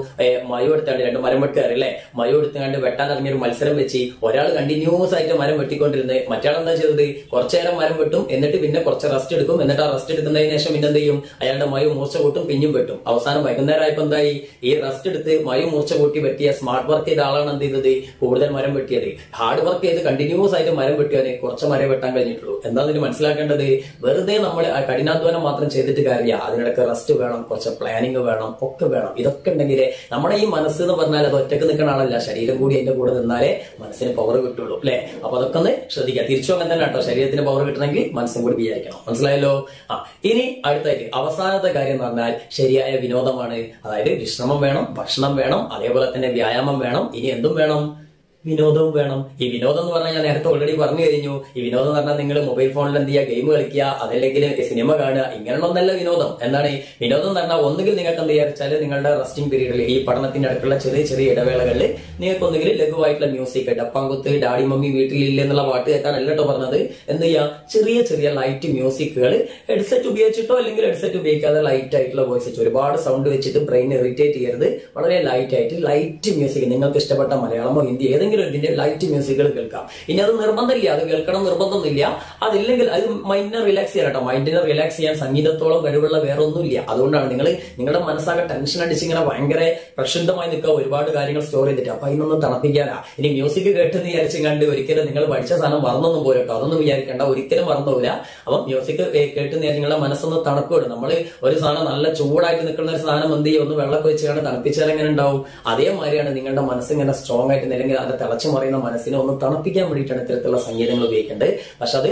മയം എടുത്താണ്ട് രണ്ട് മരം വെട്ടുകാർ അല്ലേ മയം എടുത്തുകൊണ്ട് വെട്ടാൻ ഇറങ്ങിയ ഒരു മത്സരം വെച്ച് ഒരാൾ കണ്ടിന്യൂസ് ആയിട്ട് മരം വെട്ടിക്കൊണ്ടിരുന്നത് മറ്റാൾ എന്താ ചെയ്തത്? കുറച്ചു നേരം മരം വെട്ടും എന്നിട്ട് പിന്നെ കുറച്ച് റെസ്റ്റ് എടുക്കും. എന്നിട്ട് ആ റെസ്റ്റ് എടുക്കുന്നതിന് ശേഷം പിന്നെ എന്ത് ചെയ്യും? അയാളുടെ മയം മൂർച്ച കൂട്ടും പിന്നും വെട്ടും. അവസാനം വൈകുന്നേരം ആയപ്പോ എന്തായി? ഈ റെസ്റ്റ് എടുത്ത് മയം മൂർച്ച കൂട്ടി വെട്ടിയ സ്മാർട്ട് വർക്ക് ചെയ്ത ആളാണ് എന്ത് ചെയ്തത്? കൂടുതൽ മരം വെട്ടിയത്. ഹാർഡ് വർക്ക് ചെയ്ത് കണ്ടിന്യൂസ് ആയിട്ട് മരം വെട്ടിയവന് കുറച്ച് മരം വെട്ടാൻ കഴിഞ്ഞിട്ടുള്ളൂ. എന്താ ഇതിന് മനസ്സിലാക്കേണ്ടത് വെറുതെ നമ്മൾ ആ കഠിനാധ്വാനം മാത്രം ചെയ്തിട്ട് കാര്യമില്ല. അതിനിടയ്ക്ക് റെസ്റ്റ് വേണം കുറച്ച് പ്ലാനിങ് വേണം ഒക്കെ വേണം. ഇതൊക്കെ ഉണ്ടെങ്കിൽ നമ്മുടെ ഈ മനസ്സ് എന്ന് പറഞ്ഞാൽ അത് ഒറ്റയ്ക്ക് നിൽക്കുന്ന ആളല്ല. ശരീരം കൂടി അതിന്റെ കൂടെ നിന്നാലേ മനസ്സിന് പവർ കിട്ടുള്ളൂ അല്ലെ? അപ്പൊ അതൊക്കെ ഒന്ന് ശ്രദ്ധിക്കുക. തിരിച്ചു അങ്ങനെ തന്നെ കേട്ടോ. ശരീരത്തിന് പവർ കിട്ടണമെങ്കിൽ മനസ്സും കൂടി വിചാരിക്കണം. മനസ്സിലായല്ലോ? ആ ഇനി അടുത്തായിട്ട് അവസാനത്തെ കാര്യം എന്ന് പറഞ്ഞാൽ ശരിയായ വിനോദമാണ്. അതായത് വിശ്രമം വേണം ഭക്ഷണം വേണം അതേപോലെ തന്നെ വ്യായാമം വേണം. ഇനി എന്തും വേണം? വിനോദവും വേണം. ഈ വിനോദം എന്ന് പറഞ്ഞാൽ ഞാൻ നേരത്തെ ഓൾറെഡി പറഞ്ഞു കഴിഞ്ഞു. ഈ വിനോദം എന്ന് പറഞ്ഞാൽ നിങ്ങൾ മൊബൈൽ ഫോണിൽ എന്ത് ചെയ്യുക? ഗെയിം കളിക്കുക. അതല്ലെങ്കിൽ സിനിമ കാണുക. ഇങ്ങനെയുള്ളൊന്നല്ല വിനോദം. എന്താണ് വിനോദം എന്ന് പറഞ്ഞാൽ ഒന്നുകിൽ നിങ്ങൾക്ക് എന്ത് വിചാരിച്ചാൽ നിങ്ങളുടെ റെസ്റ്റിംഗ് പീരീഡിൽ ഈ പഠനത്തിന്റെ അടുത്തുള്ള ചെറിയ ചെറിയ ഇടവേളകളിൽ നിങ്ങൾക്ക് ഒന്നുകിൽ ലഘുവായിട്ടുള്ള മ്യൂസിക് ഡപ്പാങ്കുത്ത് ഡാഡി മമ്മി വീട്ടിലില്ല എന്നുള്ള പാട്ട് കേൾക്കാനല്ല കേട്ടോ പറഞ്ഞത്. എന്ത് ചെയ്യുക? ചെറിയ ചെറിയ ലൈറ്റ് മ്യൂസിക്കുകൾ ഹെഡ്സെറ്റ് ഉപയോഗിച്ചിട്ടോ അല്ലെങ്കിൽ ഹെഡ്സെറ്റ് ഉപയോഗിക്കാതെ ലൈറ്റ് ആയിട്ടുള്ള വോയിസ് വെച്ച് ഒരുപാട് സൗണ്ട് വെച്ചിട്ട് ബ്രെയിൻ ഇറിറ്റേറ്റ് ചെയ്യരുത്. വളരെ ലൈറ്റ് ആയിട്ട് ലൈറ്റ് മ്യൂസിക് നിങ്ങൾക്ക് ഇഷ്ടപ്പെട്ട മലയാളമോ ഹിന്ദി ഏതെങ്കിലും ഇതിന്റെ ലൈറ്റ് മ്യൂസിക്കുകൾ കേൾക്കാം. ഇനി അത് നിർബന്ധമില്ല അത് കേൾക്കണം നിർബന്ധമൊന്നുമില്ല. അതില്ലെങ്കിൽ അത് മൈൻഡിനെ റിലാക്സ് ചെയ്യാൻ കേട്ടോ മൈൻഡിനെ റിലാക്സ് ചെയ്യാൻ സംഗീതത്തോളം കഴിവുള്ള വേറെ ഒന്നുമില്ല അതുകൊണ്ടാണ് നിങ്ങൾ നിങ്ങളുടെ മനസ്സാകെ ടെൻഷൻ അടിച്ച് ഇങ്ങനെ ഭയങ്കര പ്രക്ഷുബ്ധമായി നിൽക്കുക. ഒരുപാട് കാര്യങ്ങൾ സ്റ്റോർ ചെയ്തിട്ട്. അപ്പൊ അതിനൊന്നും തണുപ്പിക്കാനാ. ഇനി മ്യൂസിക് കേട്ടെന്ന് വിചാരിച്ചും കണ്ട് ഒരിക്കലും നിങ്ങൾ പഠിച്ച സാധനം മറന്നൊന്നും പോരട്ടോ അതൊന്നും വിചാരിക്കേണ്ട. ഒരിക്കലും മറന്നുപോല അപ്പം മ്യൂസിക് കേട്ട് നിങ്ങളുടെ മനസ്സൊന്ന് തണുപ്പിടും നമ്മൾ ഒരു സാധനം നല്ല ചൂടായിട്ട് നിൽക്കുന്ന ഒരു സാധനം എന്ത് ചെയ്യും? ഒന്ന് വെള്ളമൊക്കെ വെച്ച് തണുപ്പിച്ചാൽ എങ്ങനെ ഉണ്ടാവും? അതേമാതിരിയാണ് നിങ്ങളുടെ മനസ്സ് ഇങ്ങനെ സ്ട്രോങ് ആയിട്ട് അല്ലെങ്കിൽ അത് തിളച്ചു മറിയുന്ന മനസ്സിനെ ഒന്ന് തണുപ്പിക്കാൻ വേണ്ടിയിട്ടാണ് ഇത്തരത്തിലുള്ള സംഗീതങ്ങൾ ഉപയോഗിക്കേണ്ടത്. പക്ഷെ അത്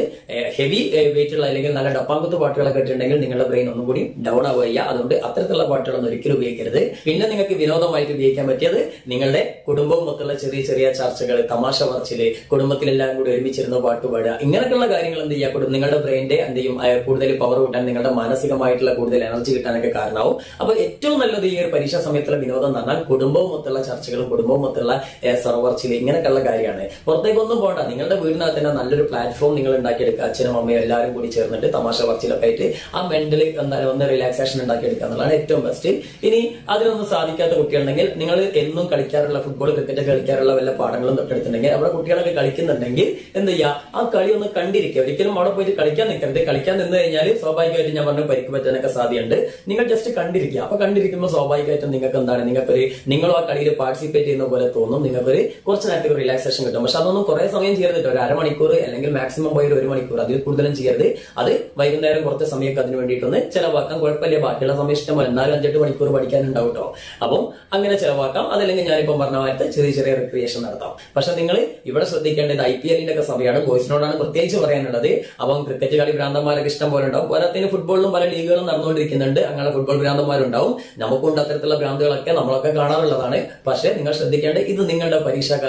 ഹെവി വെയിറ്റ് ഉള്ള അല്ലെങ്കിൽ നല്ല ഡപ്പാങ്കുത്ത് പാട്ടുകളൊക്കെ ഇട്ടുണ്ടെങ്കിൽ നിങ്ങളുടെ ബ്രെയിൻ ഒന്നും കൂടി ഡൗൺ ആവുകയ്യ അതുകൊണ്ട് അത്തരത്തിലുള്ള പാട്ടുകളൊന്നും ഒരിക്കലും ഉപയോഗിക്കരുത്. പിന്നെ നിങ്ങൾക്ക് വിനോദമായിട്ട് ഉപയോഗിക്കാൻ പറ്റിയത് നിങ്ങളുടെ കുടുംബവും മൊത്തമുള്ള ചെറിയ ചെറിയ ചർച്ചകൾ തമാശ പറച്ചിൽ കുടുംബത്തിലെല്ലാം കൂടി ഒരുമിച്ചിരുന്ന് പാട്ട് പാടുക. ഇങ്ങനെയൊക്കെയുള്ള കാര്യങ്ങൾ എന്ത് ചെയ്യുക നിങ്ങളുടെ ബ്രെയിനിന്റെ എന്ത് ചെയ്യും? കൂടുതൽ പവർ കൂട്ടാൻ നിങ്ങളുടെ മാനസികമായിട്ടുള്ള കൂടുതൽ എനർജി കിട്ടാനൊക്കെ കാരണമാവും. അപ്പൊ ഏറ്റവും നല്ലത് ഈ ഒരു പരീക്ഷാ സമയത്തുള്ള വിനോദം എന്ന് പറഞ്ഞാൽ കുടുംബവും മൊത്തമുള്ള ചർച്ചകളും കുടുംബവും മൊത്തമുള്ള സർവർച്ചിൽ ഇങ്ങനെയൊക്കെയുള്ള കാര്യമാണ് പുറത്തേക്കൊന്നും പോകണ്ട. നിങ്ങളുടെ വീടിനകത്ത് തന്നെ നല്ലൊരു പ്ലാറ്റ്ഫോം നിങ്ങൾ ഉണ്ടാക്കിയെടുക്കുക. അച്ഛനും അമ്മയും എല്ലാവരും കൂടി ചേർന്നിട്ട് തമാശ പറച്ചിലൊക്കെ ആയിട്ട് ആ മെന്റലി എന്താണ് ഒന്ന് റിലാക്സേഷൻ ഉണ്ടാക്കിയെടുക്കുക എന്നുള്ളതാണ് ഏറ്റവും ബെസ്റ്റ് ഇനി അതിനൊന്നും സാധിക്കാത്ത കുട്ടികളുണ്ടെങ്കിൽ നിങ്ങൾ എന്നും കളിക്കാറുള്ള ഫുട്ബോൾ ക്രിക്കറ്റ് കളിക്കാറുള്ള വല്ല പാഠങ്ങളും തൊട്ടടുത്തുണ്ടെങ്കിൽ അവിടെ കുട്ടികളൊക്കെ കളിക്കുന്നുണ്ടെങ്കിൽ എന്ത് ചെയ്യുക ആ കളി ഒന്ന് കണ്ടിരിക്കുക. ഒരിക്കലും അവിടെ പോയിട്ട് കളിക്കാൻ നിൽക്കരുത്. കളിക്കാൻ നിന്ന് കഴിഞ്ഞാൽ സ്വാഭാവികമായിട്ട് ഞാൻ പറഞ്ഞു പരിക്ക് പറ്റാനൊക്കെ സാധ്യതയുണ്ട്. നിങ്ങൾ ജസ്റ്റ് കണ്ടിരിക്കുക. അപ്പൊ കണ്ടിരിക്കുമ്പോൾ സ്വാഭാവികമായിട്ടും നിങ്ങൾക്ക് എന്താണ് നിങ്ങൾക്കൊരു നിങ്ങളും ആ കളിയിൽ പാർട്ടിസിപ്പേറ്റ് ചെയ്യുന്ന പോലെ തോന്നും. നിങ്ങൾക്കൊരു കുറച്ച് നേരത്തേക്ക് റിലാക്സേഷൻ കിട്ടും. പക്ഷെ അതൊന്നും കുറെ സമയം ചെയ്യരുത്. ഒരു അരമണിക്കൂർ അല്ലെങ്കിൽ മാക്സിമം പോയി ഒരു ഒരു മണിക്കൂർ അതിൽ കൂടുതലും ചെയ്യരുത്. അത് വൈകുന്നേരം കുറച്ച് സമയമൊക്കെ അതിന് വേണ്ടിയിട്ടൊന്ന് ചിലവാക്കാം. കുഴപ്പമില്ല. ബാക്കിയുള്ള സമയം ഇഷ്ടമല്ല എന്നാലും അഞ്ചെട്ട് മണിക്കൂർ പഠിക്കാനുണ്ടാവും കേട്ടോ. അപ്പം അങ്ങനെ ചിലവാക്കാം. അതല്ലെങ്കിൽ ഞാനിപ്പം പറഞ്ഞ മാറ്റത്ത് ചെറിയ ചെറിയ റിക്രിയേഷൻ നടത്താം. പക്ഷെ നിങ്ങൾ ഇവിടെ ശ്രദ്ധിക്കേണ്ടത് ഐ പി എല്ലിന്റെ ഒക്കെ സമയമാണ്. ബോയ്സിനോടാണ് പ്രത്യേകിച്ച് പറയാനുള്ളത്. അപ്പം ക്രിക്കറ്റ് കളി ഭ്രാന്തന്മാരൊക്കെ ഇഷ്ടം പോലെ ഉണ്ടാവും പോരാത്തതിന് ഫുട്ബോളിലും പല ലീഗുകളും നടന്നുകൊണ്ടിരിക്കുന്നുണ്ട്. അങ്ങനെ ഫുട്ബോൾ ഭ്രാന്തന്മാരുണ്ടാവും. നമുക്കുണ്ട് അത്തരത്തിലുള്ള ഭ്രാന്തുകളൊക്കെ നമ്മളൊക്കെ കാണാറുള്ളതാണ്. പക്ഷെ നിങ്ങൾ ശ്രദ്ധിക്കേണ്ടത് ഇത് നിങ്ങളുടെ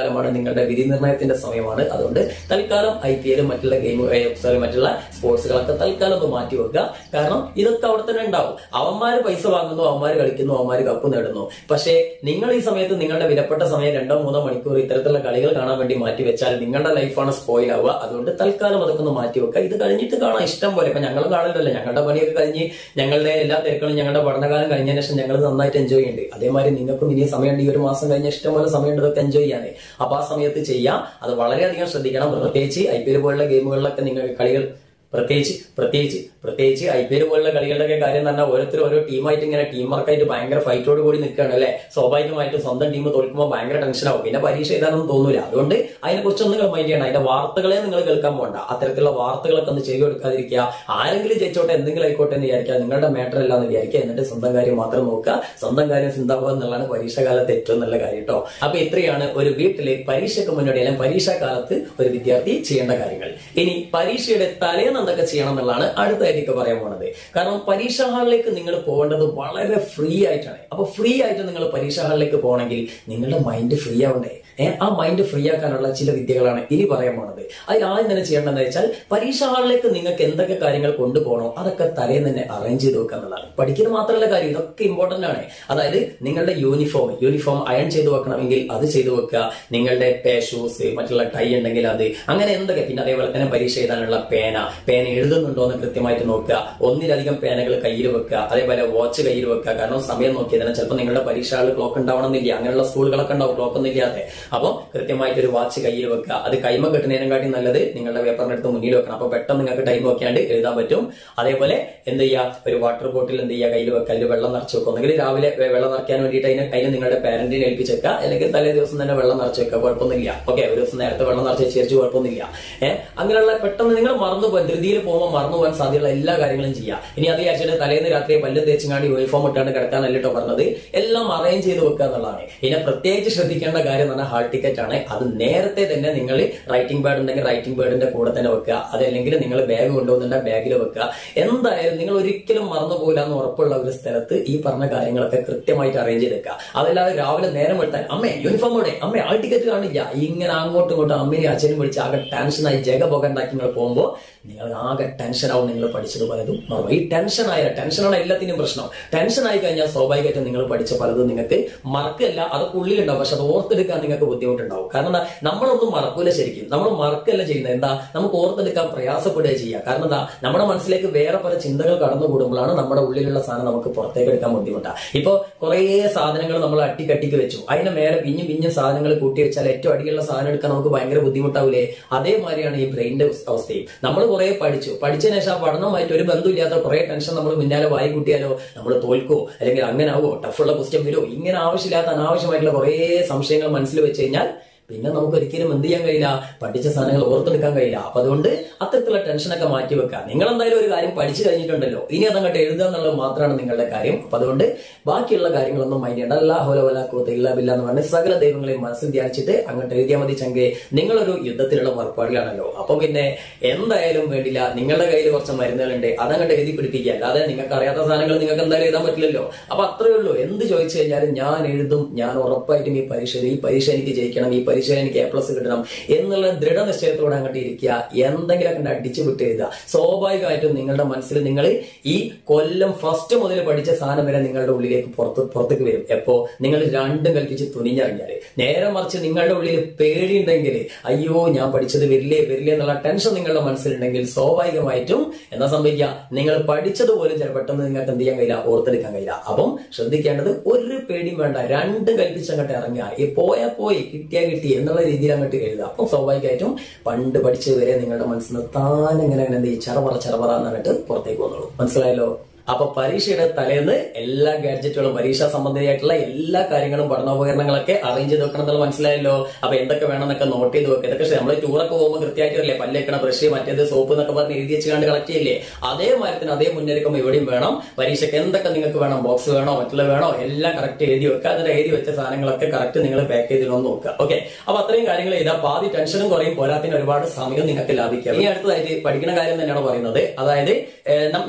പരീക്ഷാകാലമാണ് നിങ്ങളുടെ വിധി നിർണയത്തിന്റെ സമയമാണ്. അതുകൊണ്ട് തൽക്കാലം ഐ പി എല്ലും മറ്റുള്ള ഗെയിം സോറി മറ്റുള്ള സ്പോർട്സുകളൊക്കെ തൽക്കാലം ഒന്ന് മാറ്റി വെക്കുക. കാരണം ഇതൊക്കെ അവിടെ തന്നെ ഉണ്ടാവും. അവന്മാര് പൈസ വാങ്ങുന്നു അവന്മാര് കളിക്കുന്നു അവന്മാര് കപ്പ് നേടുന്നു. പക്ഷേ നിങ്ങൾ ഈ സമയത്ത് നിങ്ങളുടെ വിലപ്പെട്ട സമയം രണ്ടോ മൂന്നോ മണിക്കൂർ ഇത്തരത്തിലുള്ള കളികൾ കാണാൻ വേണ്ടി മാറ്റി വെച്ചാൽ നിങ്ങളുടെ ലൈഫാണ് സ്പോയിൽ ആവുക. അതുകൊണ്ട് തൽക്കാലം അതൊക്കെ ഒന്ന് മാറ്റി വെക്കുക. ഇത് കഴിഞ്ഞിട്ട് കാണാൻ ഇഷ്ടം പോലെ. ഇപ്പൊ ഞങ്ങൾ കാണലല്ലോ ഞങ്ങളുടെ പണിയൊക്കെ കഴിഞ്ഞ് ഞങ്ങളുടെ എല്ലാ തിരക്കുകളും ഞങ്ങളുടെ പഠനകാലം കഴിഞ്ഞതിന് ശേഷം ഞങ്ങൾ നന്നായിട്ട് എൻജോയ് ചെയ്യുന്നുണ്ട്. അതേമാതിരി നിങ്ങൾക്കും ഇനി സമയമുണ്ട്. ഈ ഒരു മാസം കഴിഞ്ഞ ഇഷ്ടം പോലെ സമയമുണ്ട്. ഇതൊക്കെ എൻജോയ് ചെയ്യാനേ. അപ്പൊ ആ സമയത്ത് ചെയ്യാം. അത് വളരെയധികം ശ്രദ്ധിക്കണം. പ്രത്യേകിച്ച് ഐ പി എൽ പോലുള്ള ഗെയിമുകളിലൊക്കെ നിങ്ങൾ കളികൾ പ്രത്യേകിച്ച് പ്രത്യേകിച്ച് പ്രത്യേകിച്ച് ഐ പി എൽ പോലുള്ള കളികളുടെയൊക്കെ കാര്യം എന്ന് പറഞ്ഞാൽ ഓരോരുത്തർ ഓരോ ടീമായിട്ട് ഇങ്ങനെ ടീം വർക്കായിട്ട് ഭയങ്കര ഫൈറ്റോട് കൂടി നിൽക്കുകയാണ് അല്ലെ? സ്വാഭാവികമായിട്ടും സ്വന്തം ടീം തോൽക്കുമ്പോൾ ഭയങ്കര ടെൻഷൻ ആവും. പിന്നെ പരീക്ഷ എഴുതാനൊന്നും തോന്നില്ല അതുകൊണ്ട് അതിനെ കുറിച്ചൊന്നും മൈൻഡ് ചെയ്യണം. അതിന്റെ വാർത്തകളെ നിങ്ങൾ കേൾക്കാൻ പോകണ്ട അത്തരത്തിലുള്ള വാർത്തകളൊക്കെ ഒന്ന് ചെയ്തു കൊടുക്കാതിരിക്കുക. ആരെങ്കിലും ജയിച്ചോട്ടെ എന്തെങ്കിലും ആയിക്കോട്ടെ എന്ന് വിചാരിക്കുക. നിങ്ങളുടെ മാറ്റർ അല്ല എന്ന് വിചാരിക്കുക. എന്നിട്ട് സ്വന്തം കാര്യം മാത്രം നോക്കുക. സ്വന്തം കാര്യം ചിന്താവുക എന്നുള്ളതാണ് പരീക്ഷാകാലത്ത് ഏറ്റവും നല്ല കാര്യം കേട്ടോ. അപ്പൊ ഇത്രയാണ് ഒരു വീട്ടിലെ പരീക്ഷയ്ക്ക് മുന്നോടി അല്ലെങ്കിൽ പരീക്ഷാ കാലത്ത് ഒരു വിദ്യാർത്ഥി ചെയ്യേണ്ട കാര്യങ്ങൾ. ഇനി പരീക്ഷയുടെ തലേന്ന് എന്തൊക്കെ ചെയ്യണം എന്നുള്ളതാണ് അടുത്തായിട്ട് പറയാൻ പോണത്. കാരണം പരീക്ഷാ ഹാളിലേക്ക് നിങ്ങൾ പോകേണ്ടത് വളരെ ഫ്രീ ആയിട്ടാണ്. അപ്പൊ ഫ്രീ ആയിട്ട് നിങ്ങൾ പരീക്ഷാ ഹാളിലേക്ക് പോകണമെങ്കിൽ നിങ്ങളുടെ മൈൻഡ് ഫ്രീ ആവണ്ടേ? ആ മൈൻഡ് ഫ്രീ ആക്കാനുള്ള ചില വിദ്യകളാണ് ഇനി പറയാൻ പോണത്. അതിൽ ആദ്യം തന്നെ ചെയ്യേണ്ടതെന്ന് വെച്ചാൽ പരീക്ഷാ ഹാളിലേക്ക് നിങ്ങൾക്ക് എന്തൊക്കെ കാര്യങ്ങൾ കൊണ്ടുപോകണോ അതൊക്കെ തലേന്ന് തന്നെ അറേഞ്ച് ചെയ്ത് വെക്കുക എന്നുള്ളതാണ്. പഠിക്കുന്നത് മാത്രമല്ല കാര്യം ഇതൊക്കെ ഇമ്പോർട്ടന്റ് ആണ്. അതായത് നിങ്ങളുടെ യൂണിഫോം യൂണിഫോം അയൺ ചെയ്ത് വെക്കണമെങ്കിൽ അത് ചെയ്തു വെക്കുക. നിങ്ങളുടെ പേ ഷൂസ് മറ്റുള്ള ടൈ ഉണ്ടെങ്കിൽ അത്. അങ്ങനെ എന്തൊക്കെ? പിന്നെ അതേപോലെ തന്നെ പരീക്ഷ എഴുതാനുള്ള പേന. പേന എഴുതുന്നുണ്ടോ എന്ന് കൃത്യമായിട്ട് നോക്കുക. ഒന്നിലധികം പേനകൾ കയ്യിൽ വെക്കുക. അതേപോലെ വാച്ച് കയ്യിൽ വെക്കുക. കാരണം സമയം നോക്കിയാൽ തന്നെ ചിലപ്പോൾ നിങ്ങളുടെ പരീക്ഷകൾ ക്ലോക്ക് ഉണ്ടാവണമെന്നില്ല. അങ്ങനെയുള്ള സ്കൂളുകളൊക്കെ ഉണ്ടാവും. ക്ലോക്ക് ഒന്നും ഇല്ലാതെ. അപ്പോൾ കൃത്യമായിട്ട് ഒരു വാച്ച് കയ്യിൽ വെക്കുക അത് കൈമ കിട്ടുന്നതിനെക്കാട്ടി നല്ലത് നിങ്ങളുടെ പേപ്പറിന്റെ അടുത്ത് മുന്നിൽ വെക്കണം. അപ്പോൾ പെട്ടെന്ന് നിങ്ങൾക്ക് ടൈം നോക്കിയാണ്ട് എഴുതാൻ പറ്റും. അതേപോലെ എന്ത് ചെയ്യുക ഒരു വാട്ടർ ബോട്ടിൽ എന്ത് ചെയ്യുക കയ്യിൽ വെക്കുക അതിൽ വെള്ളം നിറച്ച് വെക്കുക. ഒന്നെങ്കിൽ രാവിലെ വെള്ളം നിറയ്ക്കാൻ വേണ്ടിയിട്ട് അതിന് കയ്യിൽ നിങ്ങളുടെ പാരന്റിനെ ഏൽപ്പിച്ചേക്കുക അല്ലെങ്കിൽ തലേ ദിവസം തന്നെ വെള്ളം നിറച്ച് വെക്കുക കുഴപ്പമൊന്നുമില്ല. ഓക്കെ ഒരു ദിവസം നേരത്തെ വെള്ളം നിറച്ച് ചേർച്ച് കുഴപ്പമൊന്നുമില്ല. ഏഹ് അങ്ങനെയുള്ള പെട്ടെന്ന് നിങ്ങൾ മറന്നു പോകാൻ ധൃതിയിൽ പോകുമ്പോൾ മറന്നു പോകാൻ സാധ്യതയുള്ള എല്ലാ കാര്യങ്ങളും ചെയ്യുക ഇനി അത് വിചാരിച്ചിട്ട് തലേന്ന് രാത്രി തേച്ചും തേച്ചുങ്ങാണ്ട് യൂണിഫോം ഇട്ടാണ്ട് കിടക്കാൻ കേട്ടോ പറഞ്ഞത്. എല്ലാം അറേഞ്ച് ചെയ്ത് വെക്കുക എന്നുള്ളതാണ് ഇനി പ്രത്യേകിച്ച് ശ്രദ്ധിക്കേണ്ട കാര്യം എന്ന് പറഞ്ഞാൽ ഹാൾ ടിക്കറ്റ് ആണ്. അത് നേരത്തെ തന്നെ നിങ്ങൾ റൈറ്റിംഗ് പാഡ് ഉണ്ടെങ്കിൽ റൈറ്റിംഗ് പാഡിന്റെ കൂടെ തന്നെ വെക്കുക. അതല്ലെങ്കിൽ നിങ്ങൾ ബാഗ് കൊണ്ടുപോകുന്നുണ്ടെങ്കിൽ ബാഗിൽ വെക്കുക. എന്തായാലും നിങ്ങൾ ഒരിക്കലും മറന്നു പോകില്ല എന്ന് ഉറപ്പുള്ള ഒരു സ്ഥലത്ത് ഈ പറഞ്ഞ കാര്യങ്ങളൊക്കെ കൃത്യമായിട്ട് അറേഞ്ച് ചെയ്തേക്കുക അതല്ലാതെ രാവിലെ നേരം വെട്ടാൻ അമ്മേ കൂടെ അമ്മേ ആ ടിക്കറ്റ് കാണില്ല. ഇങ്ങനെ അങ്ങോട്ടും ഇങ്ങോട്ടും അമ്മയും അച്ഛനും വിളിച്ച് ആകെ ടെൻഷനായി ജഗ പോകണ്ടാക്കി നിങ്ങൾ പോകുമ്പോൾ നിങ്ങൾ ആകെ ടെൻഷനാവും നിങ്ങൾ പഠിച്ചത് പലതും. മറന്നു ഈ ടെൻഷനായ ടെൻഷനാണ് എല്ലാത്തിനും പ്രശ്നം. ടെൻഷൻ ആയി കഴിഞ്ഞാൽ സ്വാഭാവികമായിട്ടും നിങ്ങൾ പഠിച്ച പലതും നിങ്ങൾക്ക് മറക്കല്ല. അത് ഉള്ളിലുണ്ടാവും. പക്ഷെ അത് ഓർത്തെടുക്കാൻ നിങ്ങൾക്ക് ബുദ്ധിമുട്ടുണ്ടാവും. കാരണം നമ്മളൊന്നും മറക്കൂല ശരിക്കും. നമ്മൾ മറക്കല്ല ചെയ്യുന്നത്. എന്താ? നമുക്ക് ഓർത്തെടുക്കാൻ പ്രയാസപ്പെടുക ചെയ്യുക കാരണം എന്താ? നമ്മുടെ മനസ്സിലേക്ക് വേറെ പല ചിന്തകൾ കടന്നു കൂടുമ്പോഴാണ് നമ്മുടെ ഉള്ളിലുള്ള സാധനം നമുക്ക് പുറത്തേക്ക് എടുക്കാൻ ബുദ്ധിമുട്ടാണ് ഇപ്പൊ കുറേ സാധനങ്ങൾ നമ്മൾ അട്ടിക്കട്ടിക്ക് വെച്ചു. അതിന് മേലെ പിഞ്ഞും പിഞ്ഞും സാധനങ്ങൾ കൂട്ടി വെച്ചാൽ ഏറ്റവും അടിയുള്ള സാധനം എടുക്കാൻ നമുക്ക് ഭയങ്കര ബുദ്ധിമുട്ടാവില്ലേ അതേമാതിരിയാണ് ഈ ബ്രെയിന്റെ അവസ്ഥയും. നമ്മൾ കുറെ പഠിച്ചു. പഠിച്ചതിന് ശേഷം ആ പഠനവുമായിട്ട് ഒരു ബന്ധമില്ലാത്ത കുറെ ടെൻഷൻ നമ്മൾ മുന്നാലെ വായി കൂട്ടിയാലോ നമ്മൾ തോൽക്കോ അല്ലെങ്കിൽ അങ്ങനെ ആവോ ടഫുള്ള ക്വസ്റ്റ്യൻ വരുമോ ഇങ്ങനെ ആവശ്യമില്ലാത്ത അനാവശ്യമായിട്ടുള്ള കുറെ സംശയങ്ങൾ മനസ്സിൽ വെച്ച് കഴിഞ്ഞാൽ പിന്നെ നമുക്ക് ഒരിക്കലും എന്ത് ചെയ്യാൻ കഴിയില്ല? പഠിച്ച സാധനങ്ങൾ ഓർത്തെടുക്കാൻ കഴിയില്ല. അപ്പൊ അതുകൊണ്ട് അത്തരത്തിലുള്ള ടെൻഷനൊക്കെ മാറ്റി വെക്കുക. നിങ്ങൾ എന്തായാലും ഒരു കാര്യം പഠിച്ചു കഴിഞ്ഞിട്ടുണ്ടല്ലോ. ഇനി അതങ്ങോട്ട് എഴുതുക എന്നുള്ളത് മാത്രമാണ് നിങ്ങളുടെ കാര്യം. അപ്പൊ അതുകൊണ്ട് ബാക്കിയുള്ള കാര്യങ്ങളൊന്നും മൈൻഡ് ചെയ്യണ്ട. അല്ലാ ഹോല വല കൂത്ത ഇല്ല ബില്ല എന്ന് പറഞ്ഞ് സകല ദൈവങ്ങളെയും മനസ്സിൽ ധ്യാനിച്ചിട്ട് അങ്ങോട്ട് എഴുതിയാൽ മതി ചങ്കെ. നിങ്ങളൊരു യുദ്ധത്തിലുള്ള പുറപ്പാടിലാണല്ലോ അപ്പൊ പിന്നെ എന്തായാലും വേണ്ടില്ല. നിങ്ങളുടെ കയ്യിൽ കുറച്ച് മരുന്നുകളുണ്ട്. അതങ്ങോട്ട് എഴുതി പിടിപ്പിക്കുക. അല്ലാതെ നിങ്ങൾക്ക് അറിയാത്ത സാധനങ്ങൾ നിങ്ങൾക്ക് എന്തായാലും എഴുതാൻ പറ്റില്ലല്ലോ. അപ്പൊ അത്രയേ ഉള്ളൂ. എന്ത് ചോദിച്ചു കഴിഞ്ഞാലും ഞാൻ എഴുതും. ഞാൻ ഉറപ്പായിട്ടും ഈ പരീക്ഷ ഈ പരീക്ഷ എനിക്ക് ജയിക്കണം. ഈ പരീക്ഷ എനിക്ക് എ പ്ലസ് കിട്ടണം എന്നുള്ള ദൃഢനിശ്ചയത്തോടെ അങ്ങോട്ട് ഇരിക്കുക. എന്തെങ്കിലും അങ്ങനെ അടിച്ചു വിട്ട് എഴുതുക. സ്വാഭാവികമായിട്ടും നിങ്ങളുടെ മനസ്സിൽ നിങ്ങൾ ഈ കൊല്ലം ഫസ്റ്റ് മുതൽ പഠിച്ച സാധനം വരെ നിങ്ങളുടെ ഉള്ളിലേക്ക് പുറത്ത് പുറത്തേക്ക് വരും. എപ്പോ? നിങ്ങൾ രണ്ടും കൽപ്പിച്ച് തുനിഞ്ഞറിഞ്ഞാൽ നേരെ മറിച്ച് നിങ്ങളുടെ ഉള്ളിൽ പേടിയുണ്ടെങ്കിൽ അയ്യോ ഞാൻ പഠിച്ചത് വരില്ലേ വരില്ലേ എന്നുള്ള ടെൻഷൻ നിങ്ങളുടെ മനസ്സിലുണ്ടെങ്കിൽ സ്വാഭാവികമായിട്ടും എന്താ സംഭവിക്കുക? നിങ്ങൾ പഠിച്ചത് പോലും ചില പെട്ടെന്ന് നിങ്ങൾക്ക് എന്ത് ചെയ്യാൻ കഴിയില്ല ഓർത്തെടുക്കാൻ കഴിയില്ല. അപ്പം ശ്രദ്ധിക്കേണ്ടത് ഒരു പേടിയും വേണ്ട. രണ്ടും കൽപ്പിച്ചങ്ങോട്ട് ഇറങ്ങുക. ഈ പോയാ പോയി കിട്ടിയാ കിട്ടി എന്നുള്ള രീതിയിൽ അങ്ങോട്ട് എഴുതുക. അപ്പൊ സ്വാഭാവികമായിട്ടും പണ്ട് പഠിച്ചവരെ നിങ്ങളുടെ മനസ്സിൽ താൻ ഇങ്ങനെ എന്ത് ചെയ്യും ചറപറ ചറപറ എന്നിട്ട് പുറത്തേക്ക് വന്നോളൂ. മനസ്സിലായല്ലോ? അപ്പൊ പരീക്ഷയുടെ തലേന്ന് എല്ലാ ഗാഡ്ജറ്റുകളും പരീക്ഷാ സംബന്ധിയായിട്ടുള്ള എല്ലാ കാര്യങ്ങളും പഠനോപകരണങ്ങളൊക്കെ അറേഞ്ച് ചെയ്ത് വെക്കണം എന്നുള്ള മനസ്സിലായല്ലോ? അപ്പൊ എന്തൊക്കെ വേണമെന്നൊക്കെ നോട്ട് ചെയ്ത് വെക്കുക ഇതൊക്കെ നമ്മൾ ടൂറൊക്കെ പോകുമ്പോൾ കൃത്യമായിട്ടല്ലേ? പല്ലേക്കണ ബ്രഷ് മറ്റേത് സോപ്പ് എന്നൊക്കെ പറഞ്ഞ് എഴുതി വെച്ച് കണ്ട് കളക്ട് ചെയ്യില്ലേ? അതേ മരത്തിന് അതേ മുന്നൊരുക്കം ഇവിടെയും വേണം. പരീക്ഷയ്ക്ക് എന്തൊക്കെ നിങ്ങൾക്ക് വേണം? ബോക്സ് വേണോ? മറ്റുള്ള വേണോ? എല്ലാം കറക്റ്റ് എഴുതി വെക്കുക അതിന്റെ എഴുതി വെച്ച സാധനങ്ങളൊക്കെ കറക്റ്റ് നിങ്ങൾ പാക്ക് ചെയ്തിടണമെന്ന് നോക്കുക ഓക്കെ അപ്പൊ അത്രയും കാര്യങ്ങൾ ചെയ്താൽ പാതി ടെൻഷനും കുറയും. പോരാത്തിന് ഒരുപാട് സമയം നിങ്ങൾക്ക് ലാഭിക്കാം. ഇനി അടുത്തതായിട്ട് പഠിക്കുന്ന കാര്യം തന്നെയാണ് പറയുന്നത്. അതായത്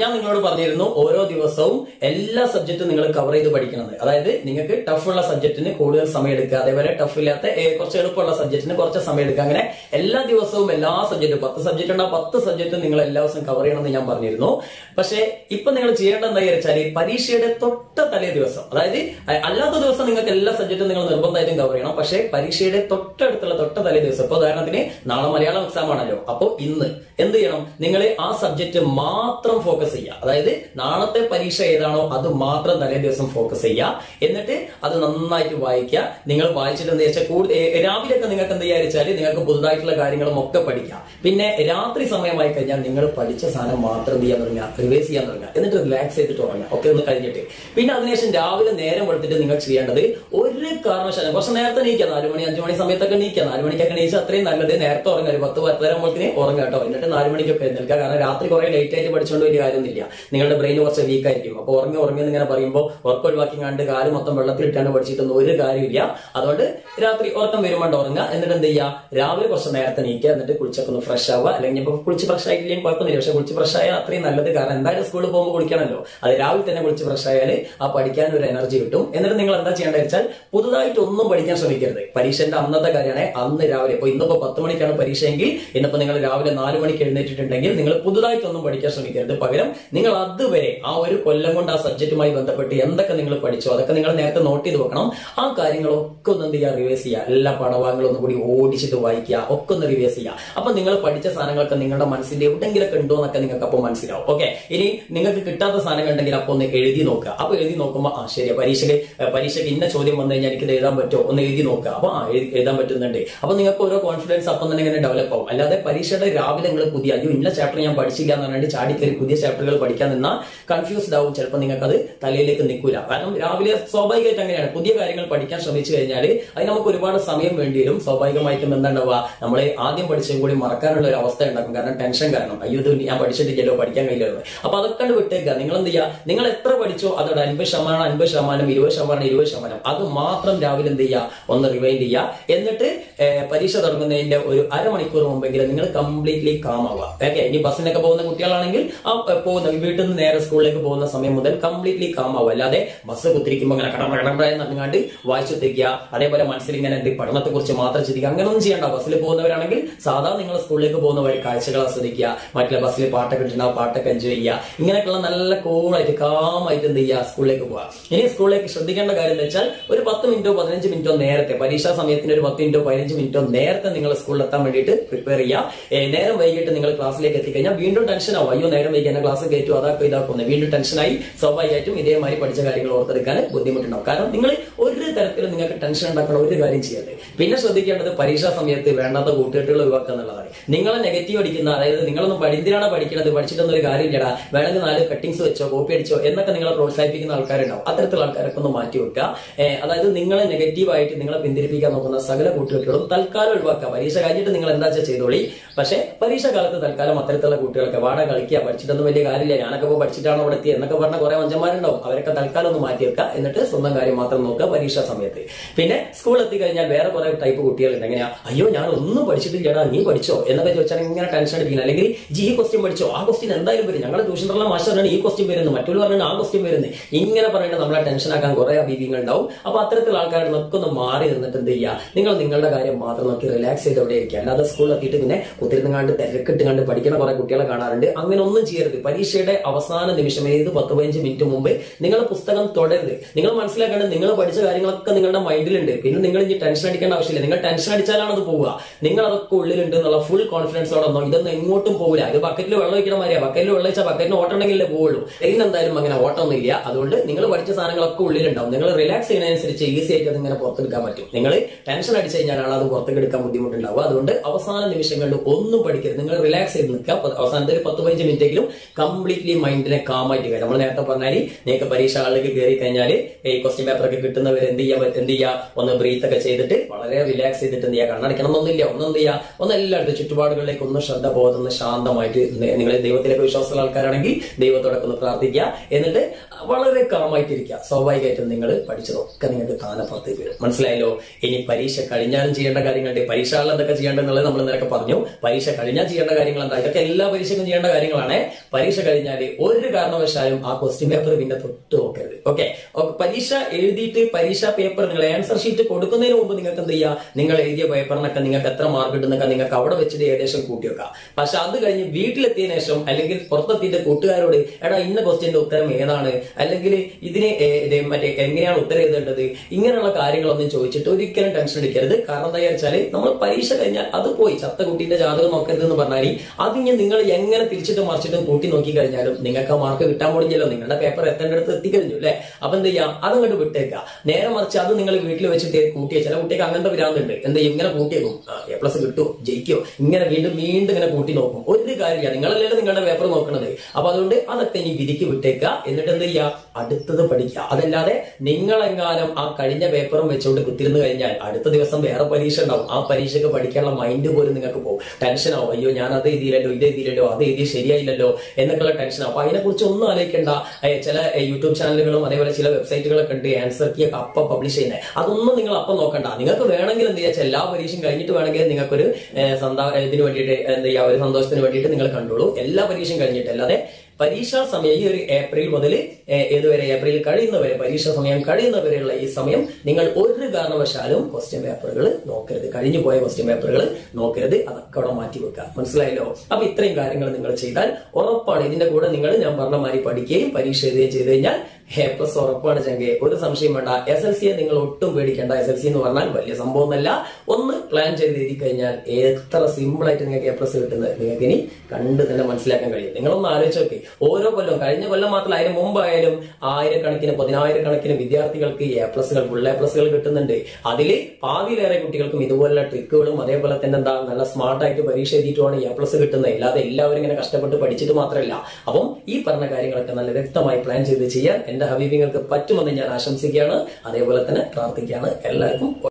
ഞാൻ നിങ്ങളോട് പറഞ്ഞിരുന്നു ഓരോ ദിവസവും എല്ലാ സബ്ജക്റ്റും നിങ്ങൾ കവർ ചെയ്ത് പഠിക്കണത്. അതായത് നിങ്ങൾക്ക് ടഫ് ഉള്ള സബ്ജക്റ്റിന് കൂടുതൽ സമയം എടുക്കുക. അതേപോലെ ടഫ് ഇല്ലാത്ത കുറച്ച് എളുപ്പമുള്ള സബ്ജക്റ്റിന് കുറച്ച് സമയം എടുക്കുക. അങ്ങനെ എല്ലാ ദിവസവും എല്ലാ സബ്ജക്റ്റും പത്ത് സബ്ജക്റ്റ് ഉണ്ടോ പത്ത് സബ്ജക്റ്റും നിങ്ങൾ എല്ലാ ദിവസവും കവർ ചെയ്യണമെന്ന് ഞാൻ പറഞ്ഞിരുന്നു. പക്ഷേ ഇപ്പൊ നിങ്ങൾ ചെയ്യേണ്ടത് എന്താ വെച്ചാൽ പരീക്ഷയുടെ തൊട്ട തലേ ദിവസം അതായത് അല്ലാത്ത ദിവസം നിങ്ങൾക്ക് എല്ലാ സബ്ജക്റ്റും നിങ്ങൾ നിർബന്ധമായിട്ടും കവർ ചെയ്യണം. പക്ഷേ പരീക്ഷയുടെ തൊട്ടടുത്തുള്ള തൊട്ട തലേ ദിവസം ഇപ്പൊ ഉദാഹരണത്തിന് നാളെ മലയാളം എക്സാം ആണല്ലോ. അപ്പോ ഇന്ന് എന്ത് ചെയ്യണം? നിങ്ങൾ ആ സബ്ജക്റ്റ് മാത്രം ഫോക്കസ് ചെയ്യുക. അതായത് നാളത്തെ പരീക്ഷ ഏതാണോ അത് മാത്രം തലേ ദിവസം ഫോക്കസ് ചെയ്യുക എന്നിട്ട് അത് നന്നായിട്ട് വായിക്കുക നിങ്ങൾ വായിച്ചിട്ട് എന്താ വെച്ചാൽ കൂടുതൽ രാവിലെയൊക്കെ നിങ്ങൾക്ക് എന്താ വിചാരിച്ചാൽ നിങ്ങൾക്ക് പുതുതായിട്ടുള്ള കാര്യങ്ങളും ഒക്കെ പഠിക്കാം. പിന്നെ രാത്രി സമയമായി കഴിഞ്ഞാൽ നിങ്ങൾ പഠിച്ച സാധനം മാത്രം ചെയ്യാൻ തുടങ്ങുക റിവൈസ് ചെയ്യാൻ തുടങ്ങുക. എന്നിട്ട് റിലാക്സ് ചെയ്തിട്ട് തുടങ്ങുക ഒക്കെ ഒന്ന് കഴിഞ്ഞിട്ട്. പിന്നെ അതിനുശേഷം രാവിലെ നേരം കൊടുത്തിട്ട് നിങ്ങൾ ചെയ്യേണ്ടത് ഒരു കാരണവശാലും കുറച്ച് നേരത്തെ നീക്കുക നാല് മണി അഞ്ചു മണി സമയത്തൊക്കെ നീക്കുക നാല് മണിക്കൊക്കെ നീച്ചാൽ അത്രയും നല്ലത്. നേരത്തെ ഉറങ്ങുക ഒരു പത്ത് പത്തര ആകുമ്പോഴത്തേന് ഉറങ്ങുക കേട്ടോ. എന്നിട്ട് നാല് മണിക്കൊക്കെ എഴുന്നേൽക്കുക കാരണം രാത്രി കുറെ ലേറ്റ് ആയിട്ട് പഠിച്ചുകൊണ്ട് വലിയ കാര്യമൊന്നുമില്ല. നിങ്ങളുടെ ബ്രെയിൻ കുറച്ച് വീക്ക് ആയിരിക്കും. അപ്പോൾ ഉറങ്ങി ഉറങ്ങി ഇങ്ങനെ പറയുമ്പോൾ ഉറക്കം ഒഴിവാക്കി കണ്ട് കാൽ മൊത്തം വെള്ളത്തിലിട്ടാണ് പഠിച്ചിട്ടൊന്നും ഒരു കാര്യമില്ല. അതുകൊണ്ട് രാത്രി ഉറക്കം വരുമ്പോണ്ട് ഉറങ്ങുക. എന്നിട്ട് എന്ത് ചെയ്യുക? രാവിലെ കുറച്ച് നേരത്തെ നീക്കുക എന്നിട്ട് കുളിച്ചൊക്കെ ഒന്ന് ഫ്രഷ് ആവുക. അല്ലെങ്കിൽ ഇപ്പൊ കുളിച്ച് ഫ്രഷ് ആയിട്ടില്ലെങ്കിൽ കുഴപ്പമൊന്നുമില്ല. പക്ഷെ കുളിച്ച് ഫ്രഷ് ആയാൽ അത്രയും നല്ലത് കാരണം എന്തായാലും സ്കൂളിൽ പോകുമ്പോൾ കുളിക്കണമല്ലോ. അത് രാവിലെ തന്നെ കുളിച്ച് ഫ്രഷ് ആയാൽ ആ പഠിക്കാൻ ഒരു എനർജി കിട്ടും. എന്നിട്ട് നിങ്ങൾ എന്താ ചെയ്യേണ്ടത് വെച്ചാൽ പുതുതായിട്ട് ഒന്നും പഠിക്കാൻ ശ്രമിക്കരുത്. പരീക്ഷന്റെ അന്നത്തെ കാര്യമാണ് അന്ന് രാവിലെ. ഇപ്പൊ ഇന്നിപ്പോ പത്ത് മണിക്കാണ് പരീക്ഷയെങ്കിൽ ഇന്നിപ്പോ നിങ്ങൾ രാവിലെ നാല് മണിക്ക് എഴുന്നേറ്റിട്ടുണ്ടെങ്കിൽ നിങ്ങൾ പുതുതായിട്ടൊന്നും പഠിക്കാൻ ശ്രമിക്കരുത്. പകരം നിങ്ങൾ അതുവരെ ആ ഒരു കൊല്ലം കൊണ്ട് ആ സബ്ജക്റ്റുമായി ബന്ധപ്പെട്ട് എന്തൊക്കെ നിങ്ങൾ പഠിച്ചോ അതൊക്കെ നിങ്ങൾ നേരത്തെ നോട്ട് ചെയ്ത് വെക്കണം. ആ കാര്യങ്ങളൊക്കെ ഒന്ന് എന്ത് ചെയ്യുക റിവേഴ്സ് ചെയ്യുക. എല്ലാ പാഠഭാഗങ്ങളും ഒന്നും കൂടി ഓടിച്ചിട്ട് വായിക്കുക ഒക്കെ ഒന്ന് റിവേഴ്സ് ചെയ്യുക. അപ്പൊ നിങ്ങൾ പഠിച്ച സാധനങ്ങളൊക്കെ നിങ്ങളുടെ മനസ്സിന്റെ എവിടെയെങ്കിലൊക്കെ ഉണ്ടോ എന്നൊക്കെ നിങ്ങൾക്ക് അപ്പോൾ മനസ്സിലാവും ഓക്കെ ഇനി നിങ്ങൾക്ക് കിട്ടാത്ത സാധനങ്ങൾ ഉണ്ടെങ്കിൽ അപ്പൊ ഒന്ന് എഴുതി നോക്കുക. അപ്പൊ എഴുതി നോക്കുമ്പോൾ ആ ശരി പരീക്ഷയ്ക്ക് പരീക്ഷയ്ക്ക് ഇന്ന ചോദ്യം വന്നു കഴിഞ്ഞാൽ എനിക്ക് എഴുതാൻ പറ്റുമോ? ഒന്ന് എഴുതി നോക്കുക. അപ്പൊ ആ എഴുതാൻ പറ്റുന്നുണ്ട്. അപ്പൊ നിങ്ങൾക്ക് ഓരോ കോൺഫിഡൻസ് അപ്പം തന്നെ ഇങ്ങനെ ഡെവലപ്പ് ആവും. അല്ലാതെ പരീക്ഷയുടെ രാവിലെ നിങ്ങൾ പുതിയ അയ്യോ ഇന്ന ചാപ്റ്റർ ഞാൻ പഠിച്ചില്ല എന്ന് പറഞ്ഞിട്ട് ചാടി കയറി പുതിയ ചാപ്റ്ററുകൾ പഠിക്കാൻ നിന്നാൽ കൺഫ്യൂസ്ഡ് ആവും. ചിലപ്പോൾ നിങ്ങൾക്ക് അത് തലയിലേക്ക് നിൽക്കില്ല കാരണം രാവിലെ സ്വാഭാവികമായിട്ട് അങ്ങനെയാണ്. പുതിയ കാര്യങ്ങൾ പഠിക്കാൻ ശ്രമിച്ചു കഴിഞ്ഞാൽ അതിന് നമുക്ക് ഒരുപാട് സമയം വേണ്ടി വരും സ്വാഭാവികമായിട്ടും എന്താണ്ടാവുക നമ്മൾ ആദ്യം പഠിച്ചതും കൂടി മറക്കാനുള്ള ഒരു അവസ്ഥ ഉണ്ടാക്കും. കാരണം ടെൻഷൻ കാരണം. അയ്യോ ഇത് ഞാൻ പഠിച്ചിട്ടില്ലല്ലോ പഠിക്കാൻ കഴിയില്ലല്ലോ അപ്പൊ അതൊക്കെ വിട്ടേക്കുക. നിങ്ങൾ എന്ത് ചെയ്യുക നിങ്ങൾ എത്ര പഠിച്ചോ അതോടെ അൻപത് ശതമാനം അൻപത് ശതമാനം ഇരുപത് ശതമാനം ഇരുപത് ശതമാനം. അത് മാത്രം രാവിലെ എന്ത് ചെയ്യുക ഒന്ന് റിവൈൻഡ് ചെയ്യുക എന്നിട്ട് പരീക്ഷ തുടങ്ങുന്നതിന്റെ ഒരു അരമണിക്കൂർ മുമ്പെങ്കിലും നിങ്ങൾ കംപ്ലീറ്റ്ലി കാം ആവുക. ഓക്കെ ഇനി ബസ്സിനൊക്കെ പോകുന്ന കുട്ടികളാണെങ്കിൽ ആ പോകുന്ന വീട്ടിൽ നിന്ന് നേരെ സ്കൂളിലേക്ക് പോകുന്ന സമയം മുതൽ കംപ്ലീറ്റ്ലി കാം ആവും. അല്ലാതെ ബസ് കുത്തിരിക്കുമ്പോൾ ഇങ്ങനെ കടമ്പ കടം നടങ്ങാണ്ട് വായിച്ചു തെക്കുക അതേപോലെ മനസ്സിൽ ഇങ്ങനെ എന്ത് പഠനത്തെ കുറിച്ച് മാത്രം ചിന്തിക്കുക. അങ്ങനൊന്നും ചെയ്യണ്ട. ബസ്സിൽ പോകുന്നവരാണെങ്കിൽ സാധാരണ നിങ്ങൾ സ്കൂളിലേക്ക് പോകുന്നവർ കാഴ്ചകൾ ആസ്വദിക്കുക. മറ്റുള്ള ബസ്സിൽ പാട്ടൊക്കെ ഇട്ടുണ്ടാവും പാട്ടൊക്കെ എൻജോയ് ചെയ്യുക. ഇങ്ങനെയൊക്കെയുള്ള നല്ല കൂളായിട്ട് കാമായിട്ട് എന്ത് ചെയ്യുക? സ്കൂളിലേക്ക് പോവുക. ഇനി സ്കൂളിലേക്ക് ശ്രദ്ധിക്കേണ്ട കാര്യം എന്ന് വെച്ചാൽ ഒരു പത്ത് മിനിറ്റോ പതിനഞ്ച് മിനിറ്റോ നേരത്തെ പരീക്ഷാ സമയത്തിന് ഒരു പത്ത് മിനിറ്റോ പതിനഞ്ച് മിനിറ്റോ നേരത്തെ നിങ്ങൾ സ്കൂളിൽ എത്താൻ വേണ്ടിയിട്ട് പ്രിപ്പയർ ചെയ്യുക. നേരം വൈകിട്ട് നിങ്ങൾ ക്ലാസ്സിലേക്ക് എത്തിക്കഴിഞ്ഞാൽ വീണ്ടും ടെൻഷൻ ആവും. അയ്യോ നേരം വൈകി എന്നെ ക്ലാസ് കയറ്റും അതാക്കും ഇതാക്കുന്നു വീണ്ടും ടെൻഷനായി സ്വാഭാവികമായിട്ടും ഇതേമാതിരി പഠിച്ച കാര്യങ്ങൾ ഓർത്തെടുക്കാൻ ബുദ്ധിമുട്ടുണ്ടാവും. കാരണം നിങ്ങൾ തരത്തിലും നിങ്ങൾക്ക് ടെൻഷൻ ഉണ്ടാക്കുന്ന ഒരു കാര്യം ചെയ്യരുത് പിന്നെ ശ്രദ്ധിക്കേണ്ടത് പരീക്ഷാ സമയത്ത് വേണ്ടാത്ത കൂട്ടുകെട്ടുകൾ ഒഴിവാക്കുക എന്നുള്ളതാണ് നിങ്ങളെ നെഗറ്റീവ് അടിക്കുന്ന അതായത് നിങ്ങളൊന്നും പഠിന്തിനാണ് പഠിക്കുന്നത് പഠിച്ചിട്ടൊന്നും ഒരു കാര്യമില്ലടാ വേണമെങ്കിൽ നാല് കട്ടിങ്സ് വെച്ചോ കോപ്പി അടിച്ചോ എന്നൊക്കെ നിങ്ങളെ പ്രോത്സാഹിപ്പിക്കുന്ന ആൾക്കാരുണ്ടാവും. അത്തരത്തിലുള്ള ആൾക്കാരൊക്കെ ഒന്ന് മാറ്റി വെക്കുക. അതായത് നിങ്ങളെ നെഗറ്റീവായിട്ട് നിങ്ങളെ പിന്തിരിപ്പിക്കാൻ നോക്കുന്ന സകല കൂട്ടുകെട്ടുകളും തൽക്കാലം ഒഴിവാക്കുക. പരീക്ഷ കഴിഞ്ഞിട്ട് നിങ്ങൾ എന്താ വെച്ചാൽ ചെയ്തോളി? പക്ഷേ പരീക്ഷ കാലത്ത് തൽക്കാലം അത്തരത്തിലുള്ള കുട്ടികളൊക്കെ വാട കളിക്കുക പഠിച്ചിട്ടൊന്നും വലിയ കാര്യമില്ല. ഞാനൊക്കെ ഇപ്പോൾ പഠിച്ചിട്ടാണ് അവിടെ എത്തിയത് എന്നൊക്കെ പറഞ്ഞ കുറെ വഞ്ചന്മാരുണ്ടാവും. അവരൊക്കെ തൽക്കാലം ഒന്ന് മാറ്റി വെക്കുക. എന്നിട്ട് സ്വന്തം കാര്യം മാത്രം നോക്കുക. പരീക്ഷാ സമയത്ത്. പിന്നെ സ്കൂൾ എത്തിക്കഴിഞ്ഞാൽ വേറെ കുറെ ടൈപ്പ് കുട്ടികളുണ്ട്. എങ്ങനെയാ? അയ്യോ ഞാൻ ഒന്നും പഠിച്ചിട്ടില്ലടാ നീ പഠിച്ചോ? എന്നൊക്കെ ചോദിച്ചാൽ ഇങ്ങനെ ടെൻഷൻ അടിപ്പിക്കുന്നത് അല്ലെങ്കിൽ ജി ഈ ക്വസ്റ്റ്യൻ പഠിച്ചോ? ആ ക്വസ്റ്റ്യൻ എന്തായാലും വരും. ഞങ്ങളുടെ ട്യൂഷനുള്ള മാസ്റ്ററാണ് ഈ ക്വസ്റ്റ്യൻ വരുന്നത്. മറ്റൊരു പറഞ്ഞാൽ ആ ക്വസ്റ്റ്യൻ വരുന്നത്. ഇങ്ങനെ പറയുന്നത് നമ്മളെ ടെൻഷൻ ആക്കാൻ കുറെ അഭിപ്രായങ്ങൾ ഉണ്ടാവും. അപ്പൊ അത്തരത്തിലുള്ള ആൾക്കാരുടെ നിന്നൊക്കെ ഒന്ന് മാറി നിന്നിട്ട് എന്ത് ചെയ്യുക നിങ്ങൾ നിങ്ങളുടെ കാര്യം മാത്രം നോക്കി റിലാക്സ് ചെയ്ത് എവിടെ ഇരിക്കുക. അല്ലാതെ സ്കൂളിൽ എത്തിയിട്ട് പിന്നെ കുത്തിരുന്ന് കണ്ട് തിരക്കിട്ട് കണ്ട് പഠിക്കുന്ന കുറെ കുട്ടികളെ കാണാറുണ്ട്. അങ്ങനെ ഒന്നും ചെയ്യരുത്. പരീക്ഷയുടെ അവസാന നിമിഷം ഏത് പത്ത് പതിനഞ്ച് മിനിറ്റ് മുമ്പ് നിങ്ങൾ പുസ്തകം തുടരുത്. നിങ്ങൾ മനസ്സിലാക്കേണ്ടത് നിങ്ങൾ പഠിച്ച കാര്യങ്ങളൊക്കെ നിങ്ങളുടെ മൈൻഡിലുണ്ട്. പിന്നെ നിങ്ങൾ ഇനി ടെൻഷൻ അടിക്കേണ്ട ആവശ്യമില്ല. നിങ്ങൾ ടെൻഷൻ അടിച്ചാലാണ് അത് പോവുക. നിങ്ങൾ അതൊക്കെ ഉള്ളിലുണ്ട് എന്നുള്ള ഫുൾ കോൺഫിഡൻസോടെ ഒന്നും ഇതൊന്നും എങ്ങോട്ടും പോകില്ല ഇത് ബക്കറ്റിൽ വെള്ളം വയ്ക്കണ മാതിരിയാ. ബക്കറ്റിൽ വെള്ളം വെച്ചാൽ ബക്കറ്റിന് ഓട്ടം ഉണ്ടെങ്കിലേ പോവുള്ളൂ. ഇന്ന് എന്തായാലും അങ്ങനെ ഓട്ടമൊന്നും ഇല്ല അതുകൊണ്ട് നിങ്ങൾ പഠിച്ച സാധനങ്ങളൊക്കെ ഉള്ളിലുണ്ടാവും. നിങ്ങൾ റിലാക്സ് ചെയ്യുന്നതനുസരിച്ച് ഈസി ആയിട്ട് അത് ഇങ്ങനെ പുറത്തെടുക്കാൻ പറ്റും. നിങ്ങൾ ടെൻഷൻ അടിച്ചു കഴിഞ്ഞാലാണ് അത് പുറത്തെടുക്കാൻ ബുദ്ധിമുട്ടുണ്ടാവുക അതുകൊണ്ട് അവസാന നിമിഷങ്ങളിൽ ഒന്നും പഠിക്കരുത്. നിങ്ങൾ റിലാക്സ് ചെയ്ത് നിൽക്കുക. അവസാനത്തെ ഒരു പത്ത് പതിനഞ്ച് മിനിറ്റെങ്കിലും കംപ്ലീറ്റ്ലി മൈൻഡിനെ കാമായിട്ട് കഴിയും നമ്മൾ നേരത്തെ പറഞ്ഞാൽ നിങ്ങൾക്ക് പരീക്ഷ ഹാളിലേക്ക് കയറി കഴിഞ്ഞാൽ ഈ ക്വസ്റ്റ്യൻ പേപ്പർ ഒക്കെ പറ്റും എന്ത് ചെയ്യുക ഒന്ന് ബ്രീത്ത് ഒക്കെ ചെയ്തിട്ട് വളരെ റിലാക്സ് ചെയ്തിട്ട് എന്ത് ചെയ്യുക കണ്ണടയ്ക്കണം എന്നൊന്നില്ല ഒന്നും എന്ത് ചെയ്യുക ഒന്ന് എല്ലായിടത്തും ചുറ്റുപാടുകളിലേക്ക് ഒന്ന് ശ്രദ്ധ പോകുന്ന ശാന്തമായിട്ട് നിങ്ങൾ ദൈവത്തിലേക്ക് വിശ്വാസമുള്ള ആൾക്കാരാണെങ്കിൽ ദൈവത്തോടൊക്കെ ഒന്ന് പ്രാർത്ഥിക്കുക. എന്നിട്ട് വളരെ കാമായിട്ടിരിക്കുക സ്വാഭാവികമായിട്ടും നിങ്ങൾ പഠിച്ചതൊക്കെ നിങ്ങൾക്ക് താനെ പുറത്തേക്ക് വരും. മനസ്സിലായല്ലോ? ഇനി പരീക്ഷ കഴിഞ്ഞാലും ചെയ്യേണ്ട കാര്യങ്ങളുണ്ട്. പരീക്ഷകളിൽ എന്തൊക്കെ ചെയ്യേണ്ടതെന്നുള്ളത് നമ്മൾ ഇന്നലെ പറഞ്ഞു. പരീക്ഷ കഴിഞ്ഞാൽ ചെയ്യേണ്ട കാര്യങ്ങൾ എന്താ ഇതൊക്കെ എല്ലാ പരീക്ഷയ്ക്കും ചെയ്യേണ്ട കാര്യങ്ങളാണ്. പരീക്ഷ കഴിഞ്ഞാൽ ഒരു കാരണവശാലും ആ ക്വസ്റ്റ്യൻ പേപ്പർ പിന്നെ തൊട്ട് നോക്കരുത്. ഓക്കെ പരീക്ഷ എഴുതിയിട്ട് പരീക്ഷ പേപ്പർ നിങ്ങൾ ആൻസർ ഷീറ്റ് കൊടുക്കുന്നതിന് മുമ്പ് നിങ്ങൾക്ക് എന്ത് ചെയ്യുക നിങ്ങൾ എഴുതിയ പേപ്പറിനൊക്കെ നിങ്ങൾക്ക് എത്ര മാർക്ക് കിട്ടുന്നൊക്കെ നിങ്ങൾക്ക് അവിടെ വെച്ചിട്ട് ഏകദേശം കൂട്ടി വെക്കാം. പക്ഷെ അത് കഴിഞ്ഞ് വീട്ടിലെത്തിയതിനു ശേഷം അല്ലെങ്കിൽ പുറത്തെത്തിയിട്ട് കൂട്ടുകാരോട് എടാ ഇന്ന ക്വസ്റ്റ്യന്റെ ഉത്തരം ഏതാണ്? അല്ലെങ്കിൽ ഇതിന് മറ്റേ എങ്ങനെയാണ് ഉത്തരം എഴുതേണ്ടത്? ഇങ്ങനെയുള്ള കാര്യങ്ങളൊന്നും ചോദിച്ചിട്ട് ഒരിക്കലും ടെൻഷൻ അടിക്കരുത്. കാരണം എന്താ വെച്ചാൽ നമ്മൾ പരീക്ഷ കഴിഞ്ഞാൽ അത് പോയി. ചത്ത കുട്ടീന്റെ ജാതകം നോക്കരുത് എന്ന് പറഞ്ഞാൽ അതിന് നിങ്ങൾ എങ്ങനെ തിരിച്ചിട്ട് മറിച്ചിട്ടും കൂട്ടി നോക്കി കഴിഞ്ഞാലും നിങ്ങൾക്ക് മാർക്ക് കിട്ടാൻ പോണില്ലല്ലോ നിങ്ങളുടെ പേപ്പർ എത്തേണ്ടടുത്ത് എത്തിക്കഴിഞ്ഞു അല്ലെ? അപ്പൊ എന്ത് ചെയ്യാം? അതങ്ങോട്ട് വിട്ടേക്കുക. നേരെ മറിച്ച് അത് നിങ്ങൾ വീട്ടിൽ വെച്ചിട്ട് കൂട്ടിയ. ചില കുട്ടിക്ക് അങ്ങനത്തെ വരാറുണ്ട് എന്താ ഇങ്ങനെ കൂട്ടിയേക്കും എ പ്ലസ് കിട്ടുമോ ജയിക്കോ? ഇങ്ങനെ വീണ്ടും വീണ്ടും ഇങ്ങനെ കൂട്ടി നോക്കും. ഒരു കാര്യമില്ല. നിങ്ങളല്ലേ നിങ്ങളുടെ പേപ്പർ നോക്കണത്. അപ്പൊ അതുകൊണ്ട് അതൊക്കെ ഇനി വിധിക്ക് വിട്ടേക്കുക. എന്നിട്ട് എന്ത് ചെയ്യുക അടുത്തത് പഠിക്കുക. അതല്ലാതെ നിങ്ങളെങ്ങാനും ആ കഴിഞ്ഞ പേപ്പറും വെച്ചുകൊണ്ട് കുത്തിരുന്ന് കഴിഞ്ഞാൽ അടുത്ത ദിവസം വേറെ പരീക്ഷ ഉണ്ടാവും. ആ പരീക്ഷയ്ക്ക് പഠിക്കാനുള്ള മൈൻഡ് പോലും നിങ്ങൾക്ക് പോകും ടെൻഷനാവും അയ്യോ ഞാൻ അത് എഴുതിയില്ലല്ലോ ഇത് എഴുതിയില്ലല്ലോ അത് എഴുതി ശരിയായില്ലല്ലോ എന്നൊക്കെയുള്ള ടെൻഷൻ അപ്പൊ അതിനെ കുറിച്ച് ഒന്നും ആലോചിക്കേണ്ട. ചില യൂട്യൂബ് ചാനലുകളും അതേപോലെ ചില വെബ്സൈറ്റുകളൊക്കെ ഉണ്ട്. ആൻസർ കീ ഒക്കെ അപ്പം പബ്ലിഷ് ചെയ്യുന്നത് അതൊന്നും നിങ്ങൾ അപ്പം നോക്കണ്ട. നിങ്ങൾക്ക് വേണമെങ്കിൽ എന്ത് ചെയ്യാ എല്ലാ പരീക്ഷയും കഴിഞ്ഞിട്ട് വേണമെങ്കിൽ നിങ്ങൾക്കൊരു സന്താ ഇതിന് വേണ്ടിയിട്ട് എന്ത് ചെയ്യുക ഒരു സന്തോഷത്തിന് വേണ്ടിയിട്ട് നിങ്ങൾ കണ്ടോളൂ. എല്ലാ പരീക്ഷയും കഴിഞ്ഞിട്ട്. അല്ലാതെ പരീക്ഷാ സമയം ഈ ഒരു ഏപ്രിൽ മുതൽ ഏതുവരെ ഏപ്രിൽ കഴിയുന്നവരെ പരീക്ഷാ സമയം കഴിയുന്നവരെയുള്ള ഈ സമയം നിങ്ങൾ ഒരു കാരണവശാലും ക്വസ്റ്റ്യൻ പേപ്പറുകൾ നോക്കരുത്. കഴിഞ്ഞു പോയ ക്വസ്റ്റ്യൻ പേപ്പറുകൾ നോക്കരുത്. അതൊക്കെ അവിടെ മാറ്റി വെക്കുക. മനസ്സിലായല്ലോ? അപ്പൊ ഇത്രയും കാര്യങ്ങൾ നിങ്ങൾ ചെയ്താൽ ഉറപ്പാണ്. ഇതിന്റെ കൂടെ നിങ്ങൾ ഞാൻ പറഞ്ഞ മാതിരി പഠിക്കുകയും പരീക്ഷ എഴുതുകയും ചെയ്തു കഴിഞ്ഞാൽ എ പ്ലസ് ഉറപ്പാണ് ചങ്കെ ഒരു സംശയം വേണ്ട. എസ് എൽ സിയെ നിങ്ങൾ ഒട്ടും പേടിക്കേണ്ട. എസ് എൽ സി എന്ന് പറഞ്ഞാൽ വലിയ സംഭവമൊന്നല്ല ഒന്ന് പ്ലാൻ ചെയ്ത് എഴുതി കഴിഞ്ഞാൽ എത്ര സിമ്പിൾ ആയിട്ട് നിങ്ങൾക്ക് എ പ്ലസ് കിട്ടുന്നത് നിങ്ങൾക്ക് ഇനി കണ്ട് തന്നെ മനസ്സിലാക്കാൻ കഴിയും. നിങ്ങളൊന്ന് ആലോചിച്ച് നോക്കി. ഓരോ കൊല്ലം കഴിഞ്ഞ കൊല്ലം മാത്രമല്ല അതിന് മുമ്പായാലും ആയിരക്കണക്കിന് പതിനായിരക്കണക്കിന് വിദ്യാർത്ഥികൾക്ക് എ പ്ലസുകൾ ഫുൾ എ പ്ലസുകൾ കിട്ടുന്നുണ്ട്. അതിൽ പാതിയിലേറെ കുട്ടികൾക്കും ഇതുപോലുള്ള ട്രിക്കുകളും അതേപോലെ തന്നെ എന്താ നല്ല സ്മാർട്ടായിട്ട് പരീക്ഷ എഴുതിയിട്ടുമാണ് എ പ്ലസ് കിട്ടുന്നത്. അല്ലാതെ എല്ലാവരും ഇങ്ങനെ കഷ്ടപ്പെട്ട് പഠിച്ചിട്ട് മാത്രമല്ല. അപ്പം ഈ പറഞ്ഞ കാര്യങ്ങളൊക്കെ നല്ല വ്യക്തമായി പ്ലാൻ ചെയ്ത് ചെയ്യാൻ എന്റെ ഹബീബിങ്ങൾക്ക് പറ്റുമെന്ന് ഞാൻ ആശംസിക്കുകയാണ്. അതേപോലെ തന്നെ പ്രാർത്ഥിക്കുകയാണ്. എല്ലാവർക്കും